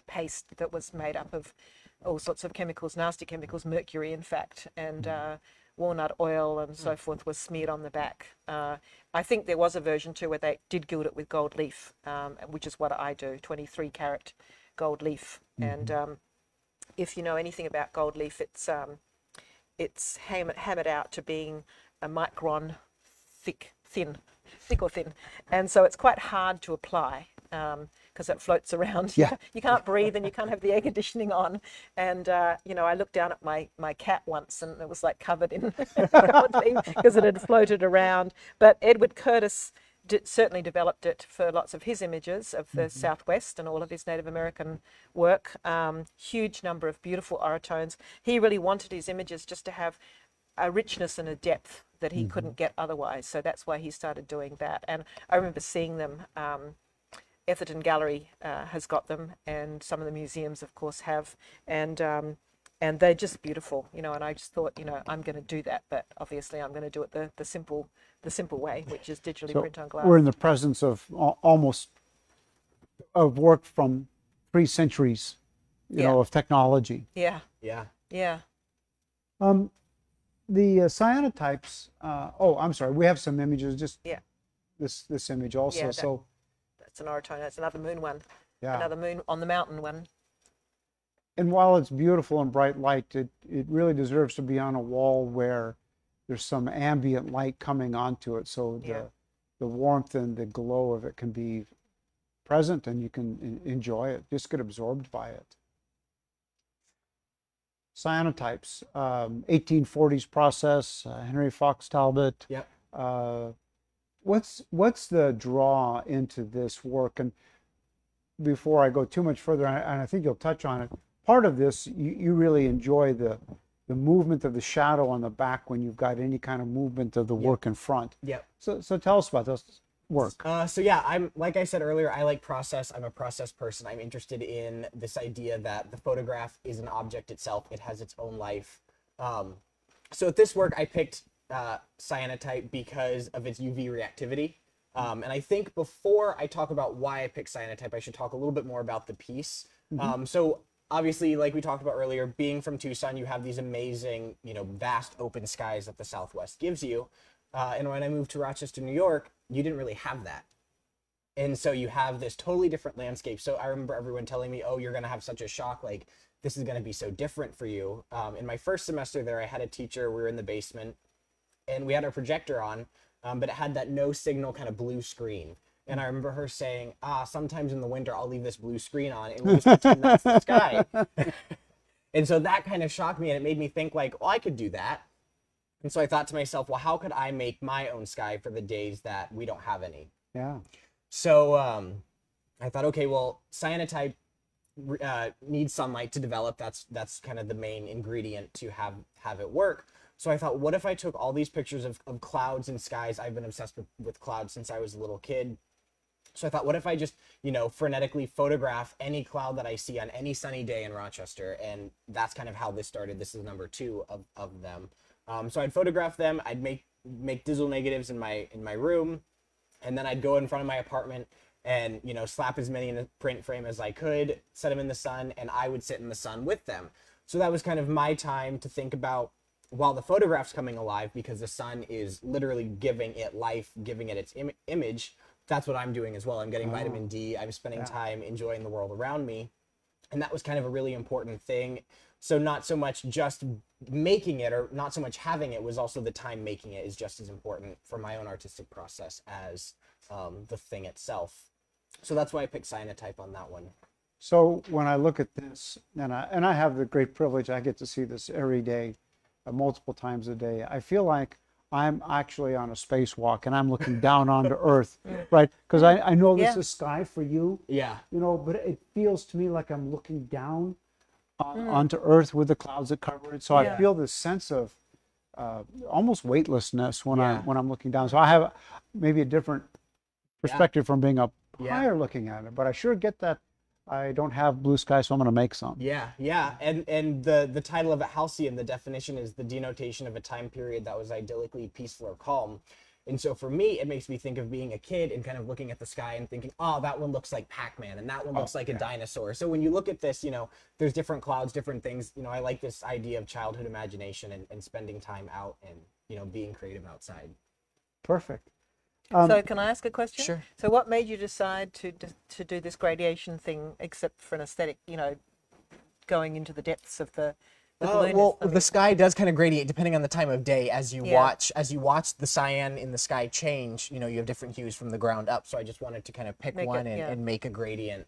paste that was made up of all sorts of chemicals, nasty chemicals, mercury, in fact, and uh, walnut oil and so forth was smeared on the back. Uh, I think there was a version too where they did gild it with gold leaf, um, which is what I do, 23 carat gold leaf. And um, if you know anything about gold leaf, it's um, it's ham- hammered out to being a micron thick, thin, thick or thin, and so it's quite hard to apply because it floats around. Yeah. you can't breathe and you can't have the air conditioning on. And uh, you know, I looked down at my my cat once, and it was like covered in gold leaf because it had floated around. But Edward Curtis. Certainly developed it for lots of his images of the Southwest and all of his Native American work. Um, huge number of beautiful orotones. He really wanted his images just to have a richness and a depth that he couldn't get otherwise. So that's why he started doing that. And I remember seeing them. Um, Etherton Gallery uh, has got them, and some of the museums, of course, have. And um, and they're just beautiful, you know. And I just thought, you know, I'm going to do that, but obviously, I'm going to do it the, the simple the simple way, which is digitally So print on glass. we're in the presence of almost of work from three centuries, you Yeah. know, of technology. yeah, Yeah. yeah. Um, the uh, cyanotypes. Uh, oh, I'm sorry. We have some images. Just Yeah. this this image also. Yeah, that- so That's an orotone. That's another moon one. yeah. Another moon on the mountain one. And while it's beautiful and bright light, it, it really deserves to be on a wall where there's some ambient light coming onto it, so the Yeah. the warmth and the glow of it can be present, and you can enjoy it. Just get absorbed by it. Cyanotypes, um, 1840s process, uh, Henry Fox Talbot. Yep. Uh, what's what's the draw into this work? And before I go too much further, and I think you'll touch on it, part of this you, you really enjoy the the movement of the shadow on the back when you've got any kind of movement of the work in front. Yep. So so tell us about this work. Uh, so yeah, I'm like I said earlier, I like process. I'm a process person. I'm interested in this idea that the photograph is an object itself. It has its own life. Um, so at this work, I picked uh, cyanotype because of its UV reactivity. Um, and I think before I talk about why I picked cyanotype, I should talk a little bit more about the piece. Um, so obviously, like we talked about earlier, being from Tucson, you have these amazing, you know, vast open skies that the Southwest gives you. Uh, and when I moved to Rochester, New York, you didn't really have that. And so you have this totally different landscape. So I remember everyone telling me, oh, you're going to have such a shock. Like, this is going to be so different for you. Um, in my first semester there, I had a teacher, we were in the basement, and we had our projector on, um, but it had that no signal kind of blue screen. And I remember her saying, ah, sometimes in the winter, I'll leave this blue screen on and we'll just pretend that's the sky. and so that kind of shocked me and it made me think, like, well, I could do that. And so I thought to myself, well, how could I make my own sky for the days that we don't have any? Yeah. So um, I thought, okay, well, cyanotype uh, needs sunlight to develop. That's that's kind of the main ingredient to have have it work. So I thought, what if I took all these pictures of, of clouds and skies? I've been obsessed with, with clouds since I was a little kid. So I thought, what if I just, you know, frenetically photograph any cloud that I see on any sunny day in Rochester? And that's kind of how this started. This is number two of, of them. Um, so I'd photograph them. I'd make make digital negatives in my in my room, and then I'd go in front of my apartment and you know slap as many in a print frame as I could, set them in the sun, and I would sit in the sun with them. So that was kind of my time to think about while the photograph's coming alive because the sun is literally giving it life, giving it its Im- image. That's what I'm doing as well. I'm getting vitamin D. I'm spending time enjoying the world around me. And that was kind of a really important thing. So not so much just making it or not so much having it was also the time making it is just as important for my own artistic process as um, the thing itself. So that's why I picked cyanotype on that one. So when I look at this, and I and I have the great privilege, I get to see this every day, uh, multiple times a day. I feel like I'm actually on a spacewalk and I'm looking down onto Earth, right? Because I, I know this Yeah. is sky for you, Yeah. you know, but it feels to me like I'm looking down on, onto Earth with the clouds that cover it. So I feel this sense of uh, almost weightlessness when Yeah. I when I'm looking down. So I have maybe a different perspective from being up Yeah. higher looking at it, but I sure get that I don't have blue sky, so I'm going to make some. Yeah, yeah, and and the the title of it, halcyon, the definition is the denotation of a time period that was idyllically peaceful or calm. And so for me, it makes me think of being a kid and kind of looking at the sky and thinking, oh, that one looks like Pac-Man, and that one looks like a dinosaur. So when you look at this, you know, there's different clouds, different things. You know, I like this idea of childhood imagination and, and spending time out and you know being creative outside. Perfect. So can I ask a question? Sure. So what made you decide to to do this gradation thing, except for an aesthetic? You know, going into the depths of the Uh, well, is- the sky does kind of gradiate depending on the time of day as you Yeah. watch as you watch the cyan in the sky change. You know, you have different hues from the ground up. So I just wanted to kind of pick Make it- one and, yeah. and make a gradient.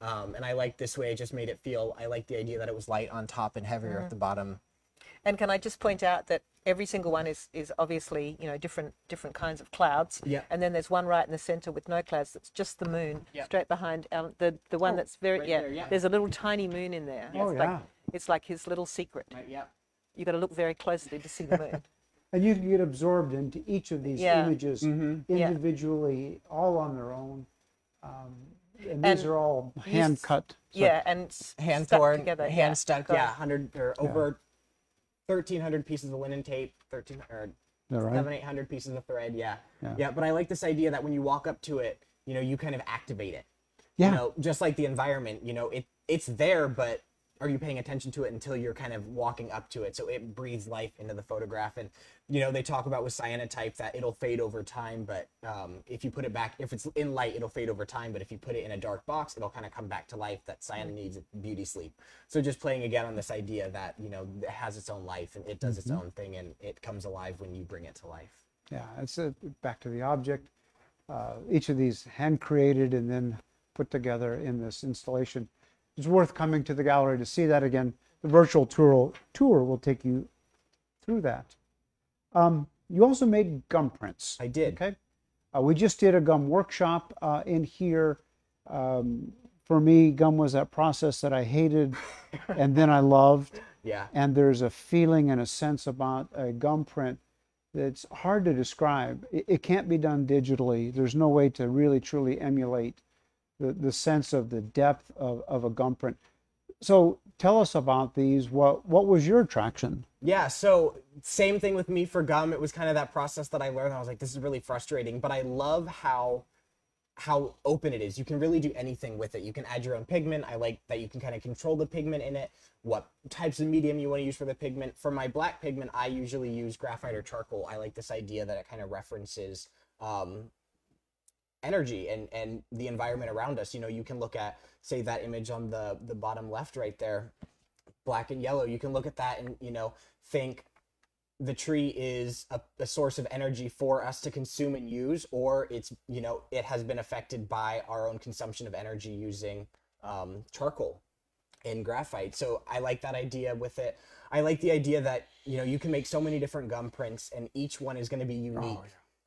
Um, and I like this way. It just made it feel. I like the idea that it was light on top and heavier Mm-hmm. at the bottom. And can I just point out that every single one is is obviously you know different different kinds of clouds. Yeah. And then there's one right in the center with no clouds. That's just the moon. Yeah. Straight behind um, the the one Oh, that's very right yeah, there, yeah. There's a little tiny moon in there. Oh, it's yeah. Like, it's like his little secret. Right. Yeah. You got to look very closely to see the moon. And you can get absorbed into each of these Yeah. images Mm-hmm. Yeah. individually, all on their own. Um, and And these are all hand cut. So- yeah, and Hand stuck torn, together. hand yeah. stuck. Yeah, hundred or over thirteen hundred pieces of linen tape. Thirteen or right? seven, eight hundred pieces of thread. Yeah. Yeah. yeah. But I like this idea that when you walk up to it, you know, you kind of activate it. Yeah. You know, just like the environment, you know, it it's there, but are you paying attention to it until you're kind of walking up to it? So it breathes life into the photograph. And, you know, they talk about with cyanotype that it'll fade over time, but um, if you put it back, if it's in light, it'll fade over time. But if you put it in a dark box, it'll kind of come back to life that cyan needs beauty sleep. So just playing again on this idea that, you know, it has its own life and it does its own thing and it comes alive when you bring it to life. Yeah, it's uh back to the object. Uh, each of these hand created and then put together in this installation. It's worth coming to the gallery to see that again. The virtual tour, tour will take you through that. Um, you also made gum prints. I did. Okay. Uh, we just did a gum workshop uh, in here. Um, for me, gum was that process that I hated and then I loved Yeah. and there's a feeling and a sense about a gum print that's hard to describe. It, it can't be done digitally. There's no way to really truly emulate the, the sense of the depth of, of a gum print. So tell us about these. What what was your attraction? Yeah, so same thing with me for gum. It was kind of that process that I learned. I was like, this is really frustrating, but I love how how open it is. You can really do anything with it. You can add your own pigment. I like that you can kind of control the pigment in it, what types of medium you want to use for the pigment. For my black pigment, I usually use graphite or charcoal. I like this idea that it kind of references um, energy and and the environment around us. You know, you can look at say that image on the the bottom left right there, black and yellow. You can look at that and you know think the tree is a, a source of energy for us to consume and use, or it's you know it has been affected by our own consumption of energy using um, charcoal and graphite. So I like that idea with it. I like the idea that you know you can make so many different gum prints, and each one is going to be unique,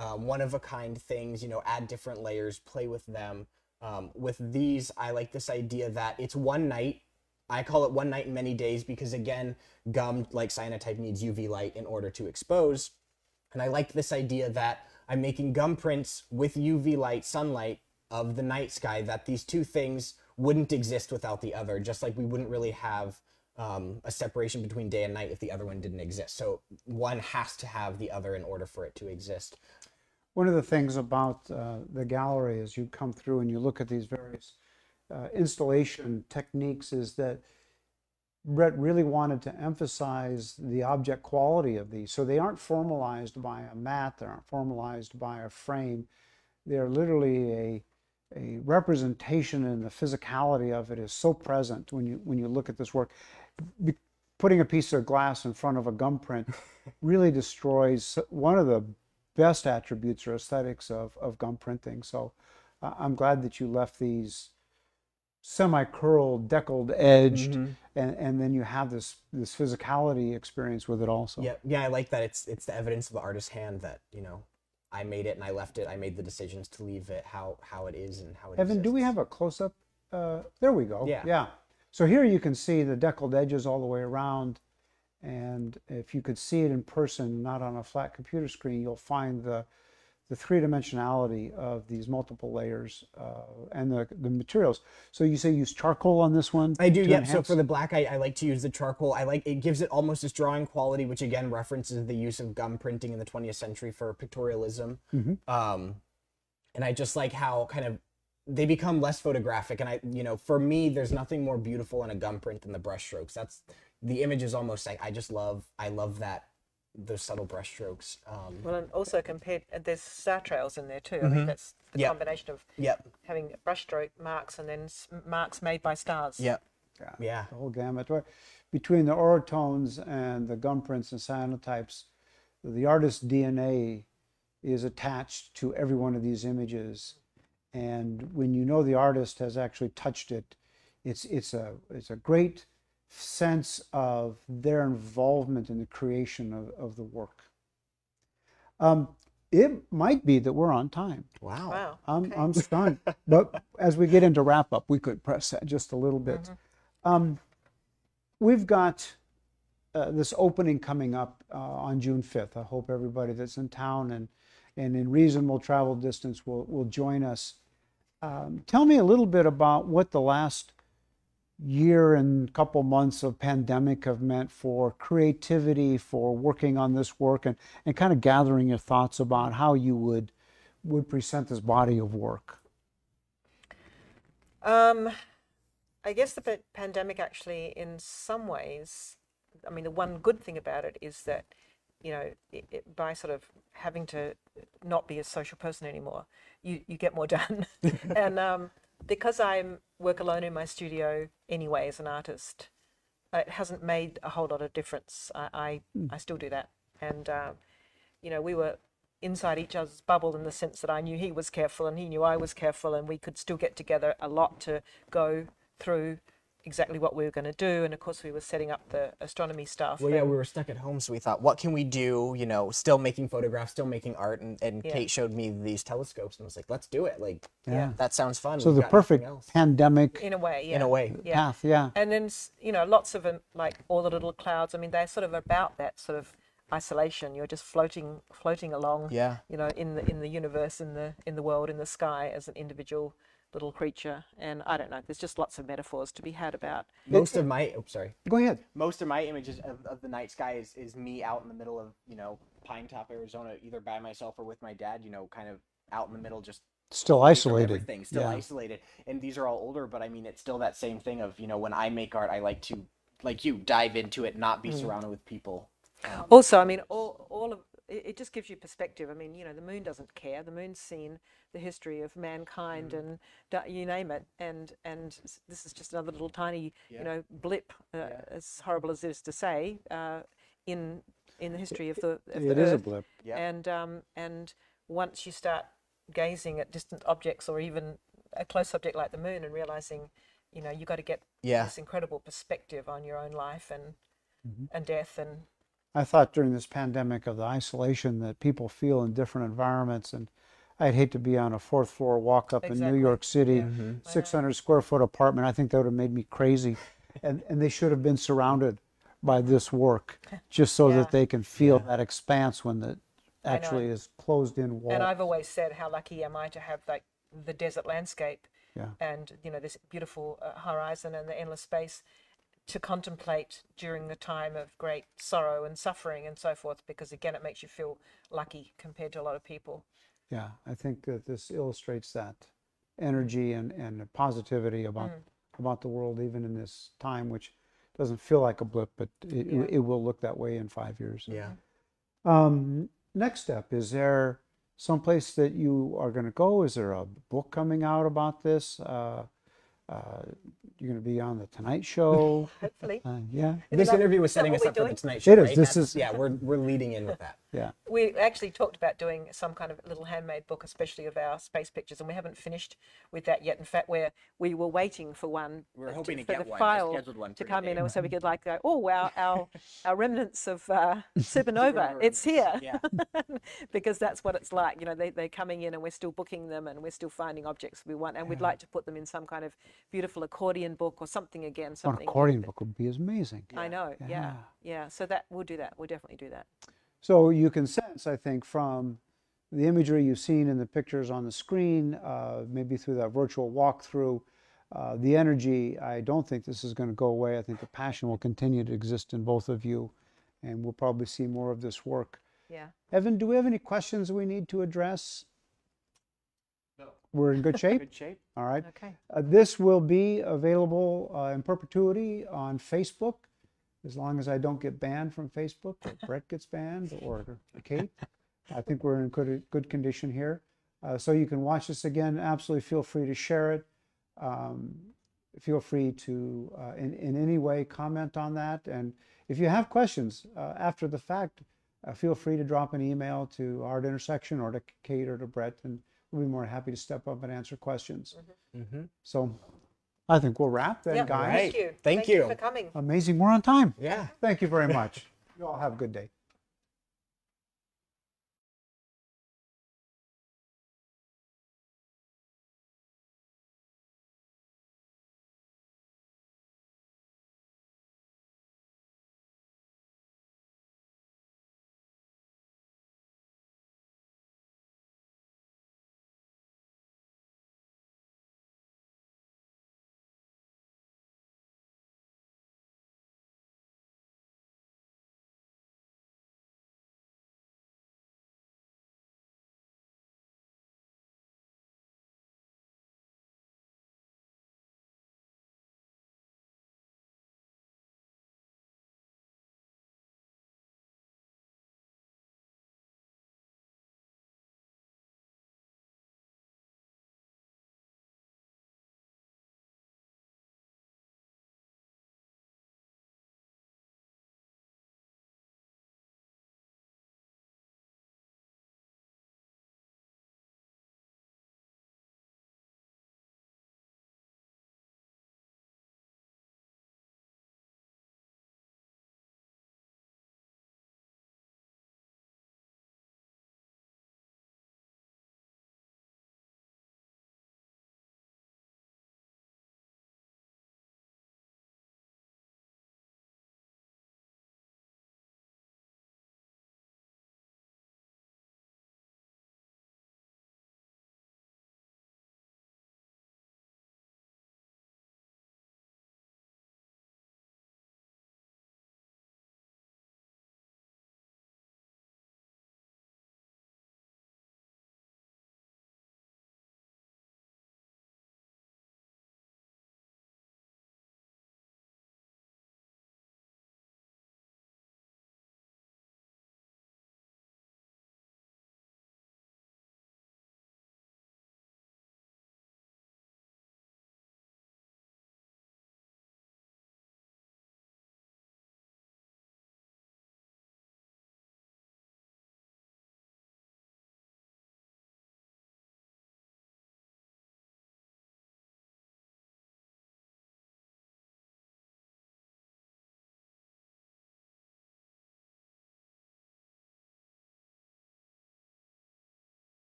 um, one of a kind things. You know, add different layers, play with them. Um, with these, I like this idea that it's one night. I call it one night in many days because again, gum like cyanotype needs UV light in order to expose. And I like this idea that I'm making gum prints with UV light, sunlight of the night sky, that these two things wouldn't exist without the other, just like we wouldn't really have um, a separation between day and night if the other one didn't exist. So one has to have the other in order for it to exist. One of the things about uh, the gallery as you come through and you look at these various uh, installation techniques is that Brett really wanted to emphasize the object quality of these. So they aren't formalized by a mat, they aren't formalized by a frame. They're literally a, a representation and the physicality of it is so present when you when you look at this work. Be- putting a piece of glass in front of a gum print really destroys one of the best attributes or aesthetics of, of gum printing. So uh, I'm glad that you left these semi-curled, deckled edged, Mm-hmm. and, and then you have this this physicality experience with it also. Yeah, yeah, I like that. It's it's the evidence of the artist's hand that you know, I made it and I left it. I made the decisions to leave it how how it is and how it. Evan, do we have a close-up? Uh, there we go. Yeah. Yeah. So here you can see the deckled edges all the way around, and if you could see it in person, not on a flat computer screen, you'll find the the three dimensionality of these multiple layers uh, and the the materials. So you say use charcoal on this one? I do, yeah. So for the black, I, I like to use the charcoal. I like it gives it almost this drawing quality, which again references the use of gum printing in the 20th century for pictorialism. Mm-hmm. Um, and I just like how kind of they become less photographic. And I, you know, for me, there's nothing more beautiful in a gum print than the brush strokes. That's the image is almost like I just love. I love that those subtle brushstrokes. Um, Well, and also compared, uh, there's star trails in there too. I mean, that's the Yep. combination of yep. having brushstroke marks and then marks made by stars. Yep. Yeah. Yeah. the whole gamut. Right. Between the orotones and the gum prints and cyanotypes, the artist's DNA is attached to every one of these images. And when you know the artist has actually touched it, it's it's a it's a great sense of their involvement in the creation of, of the work. Um, it might be that we're on time. Wow. Wow. I'm, okay. I'm stunned. but as we get into wrap up, we could press that just a little bit. Mm-hmm. Um, we've got uh, this opening coming up uh, on June 5th. I hope everybody that's in town and, and in reasonable travel distance will, will join us. Um, tell me a little bit about what the last year and couple months of pandemic have meant for creativity, for working on this work, and, and kind of gathering your thoughts about how you would would present this body of work. Um, I guess the pa- pandemic actually, in some ways, I mean, the one good thing about it is that, you know, it, it, by sort of having to not be a social person anymore, you, you get more done. and um, because I work alone in my studio anyway as an artist, it hasn't made a whole lot of difference. I, I, I still do that. And, um, you know, we were inside each other's bubble in the sense that I knew he was careful and he knew I was careful, and we could still get together a lot to go through exactly what we were going to do. And of course, we were setting up the astronomy stuff. Well, yeah, we were stuck at home, so we thought, what can we do? You know, still making photographs, still making art, and, and Yeah. Kate showed me these telescopes, and I was like, let's do it. Like, Yeah. that sounds fun. So We've the perfect pandemic in a way, yeah. in a way. yeah. path, yeah. And then, you know, lots of them, like all the little clouds. I mean, they're sort of about that sort of isolation. You're just floating, floating along. Yeah. You know, in the in the universe, in the in the world, in the sky, as an individual little creature. And I don't know. There's just lots of metaphors to be had about. Most of my, oh, sorry. Go ahead. Most of my images of, of the night sky is, is me out in the middle of, you know, Pinetop, Arizona, either by myself or with my dad, you know, kind of out in the middle, just Still isolated. everything, still yeah. isolated. And these are all older, but I mean, it's still that same thing of, you know, when I make art, I like to, like you, dive into it, not be surrounded with people. Um, Also, I mean, all, all of it, it just gives you perspective. I mean, you know, the moon doesn't care. The moon's seen the history of mankind and da- you name it, and and this is just another little tiny, you know, blip. Uh, As horrible as it is to say, uh, in in the history of the of the It is a blip. Yeah. And um, and once you start gazing at distant objects or even a close object like the moon and realizing, you know, you got to get Yeah. this incredible perspective on your own life and and death and I thought during this pandemic of the isolation that people feel in different environments, and I'd hate to be on a fourth floor walk up in New York City, Mm-hmm. 600 square foot apartment. I think that would have made me crazy, and and they should have been surrounded by this work, just so Yeah. that they can feel that expanse when the actually is closed in wall. And I've always said how lucky am I to have like the desert landscape Yeah. and you know this beautiful uh, horizon and the endless space to contemplate during the time of great sorrow and suffering and so forth because again it makes you feel lucky compared to a lot of people. Yeah, I think that this illustrates that energy and, and positivity about Mm. about the world, even in this time, which doesn't feel like a blip, but it, Yeah. it will look that way in five years. Yeah. Um, next step, is there someplace that you are going to go? Is there a book coming out about this? Uh, uh, you're going to be on the Tonight Show? Hopefully. Uh, yeah, This that- interview was setting us we're up for the? Tonight Show. It is. right? This That's- is- Yeah, we're we're leading in with that. yeah. We actually talked about doing some kind of little handmade book, especially of our space pictures, and we haven't finished with that yet. In fact, we're we were waiting for one. We're uh, hoping to for get the one, file scheduled one to come in, today. and so we could like go, oh wow, our our remnants of uh, supernova, it's here, Yeah. because that's what it's like. You know, they they're coming in, and we're still booking them, and we're still finding objects we want, and we'd like to put them in some kind of beautiful accordion book or something again. An Something. accordion book would be amazing. I know. Yeah. Yeah. yeah. So that we'll do that. We'll definitely do that. So you can sense, I think, from the imagery you've seen in the pictures on the screen, uh, maybe through that virtual walkthrough, uh, the energy, I don't think this is going to go away. I think the passion will continue to exist in both of you, and we'll probably see more of this work. Yeah. Evan, do we have any questions we need to address? We're in good shape? Good shape. All right. Okay. Uh, this will be available uh, in perpetuity on Facebook, as long as I don't get banned from Facebook, or Brett gets banned, or Kate. I think we're in good good condition here. Uh, so you can watch this again. Absolutely, feel free to share it. Um, feel free to, uh, in in any way, comment on that. And if you have questions uh, after the fact, uh, feel free to drop an email to Art Intersection or to Kate or to Brett, and we'll be more happy to step up and answer questions. Mhm. So I think we'll wrap then, Yeah. guys. Right. Thank you. Thank you. for coming. Amazing. We're on time. Yeah. Thank you very much. You all have a good day.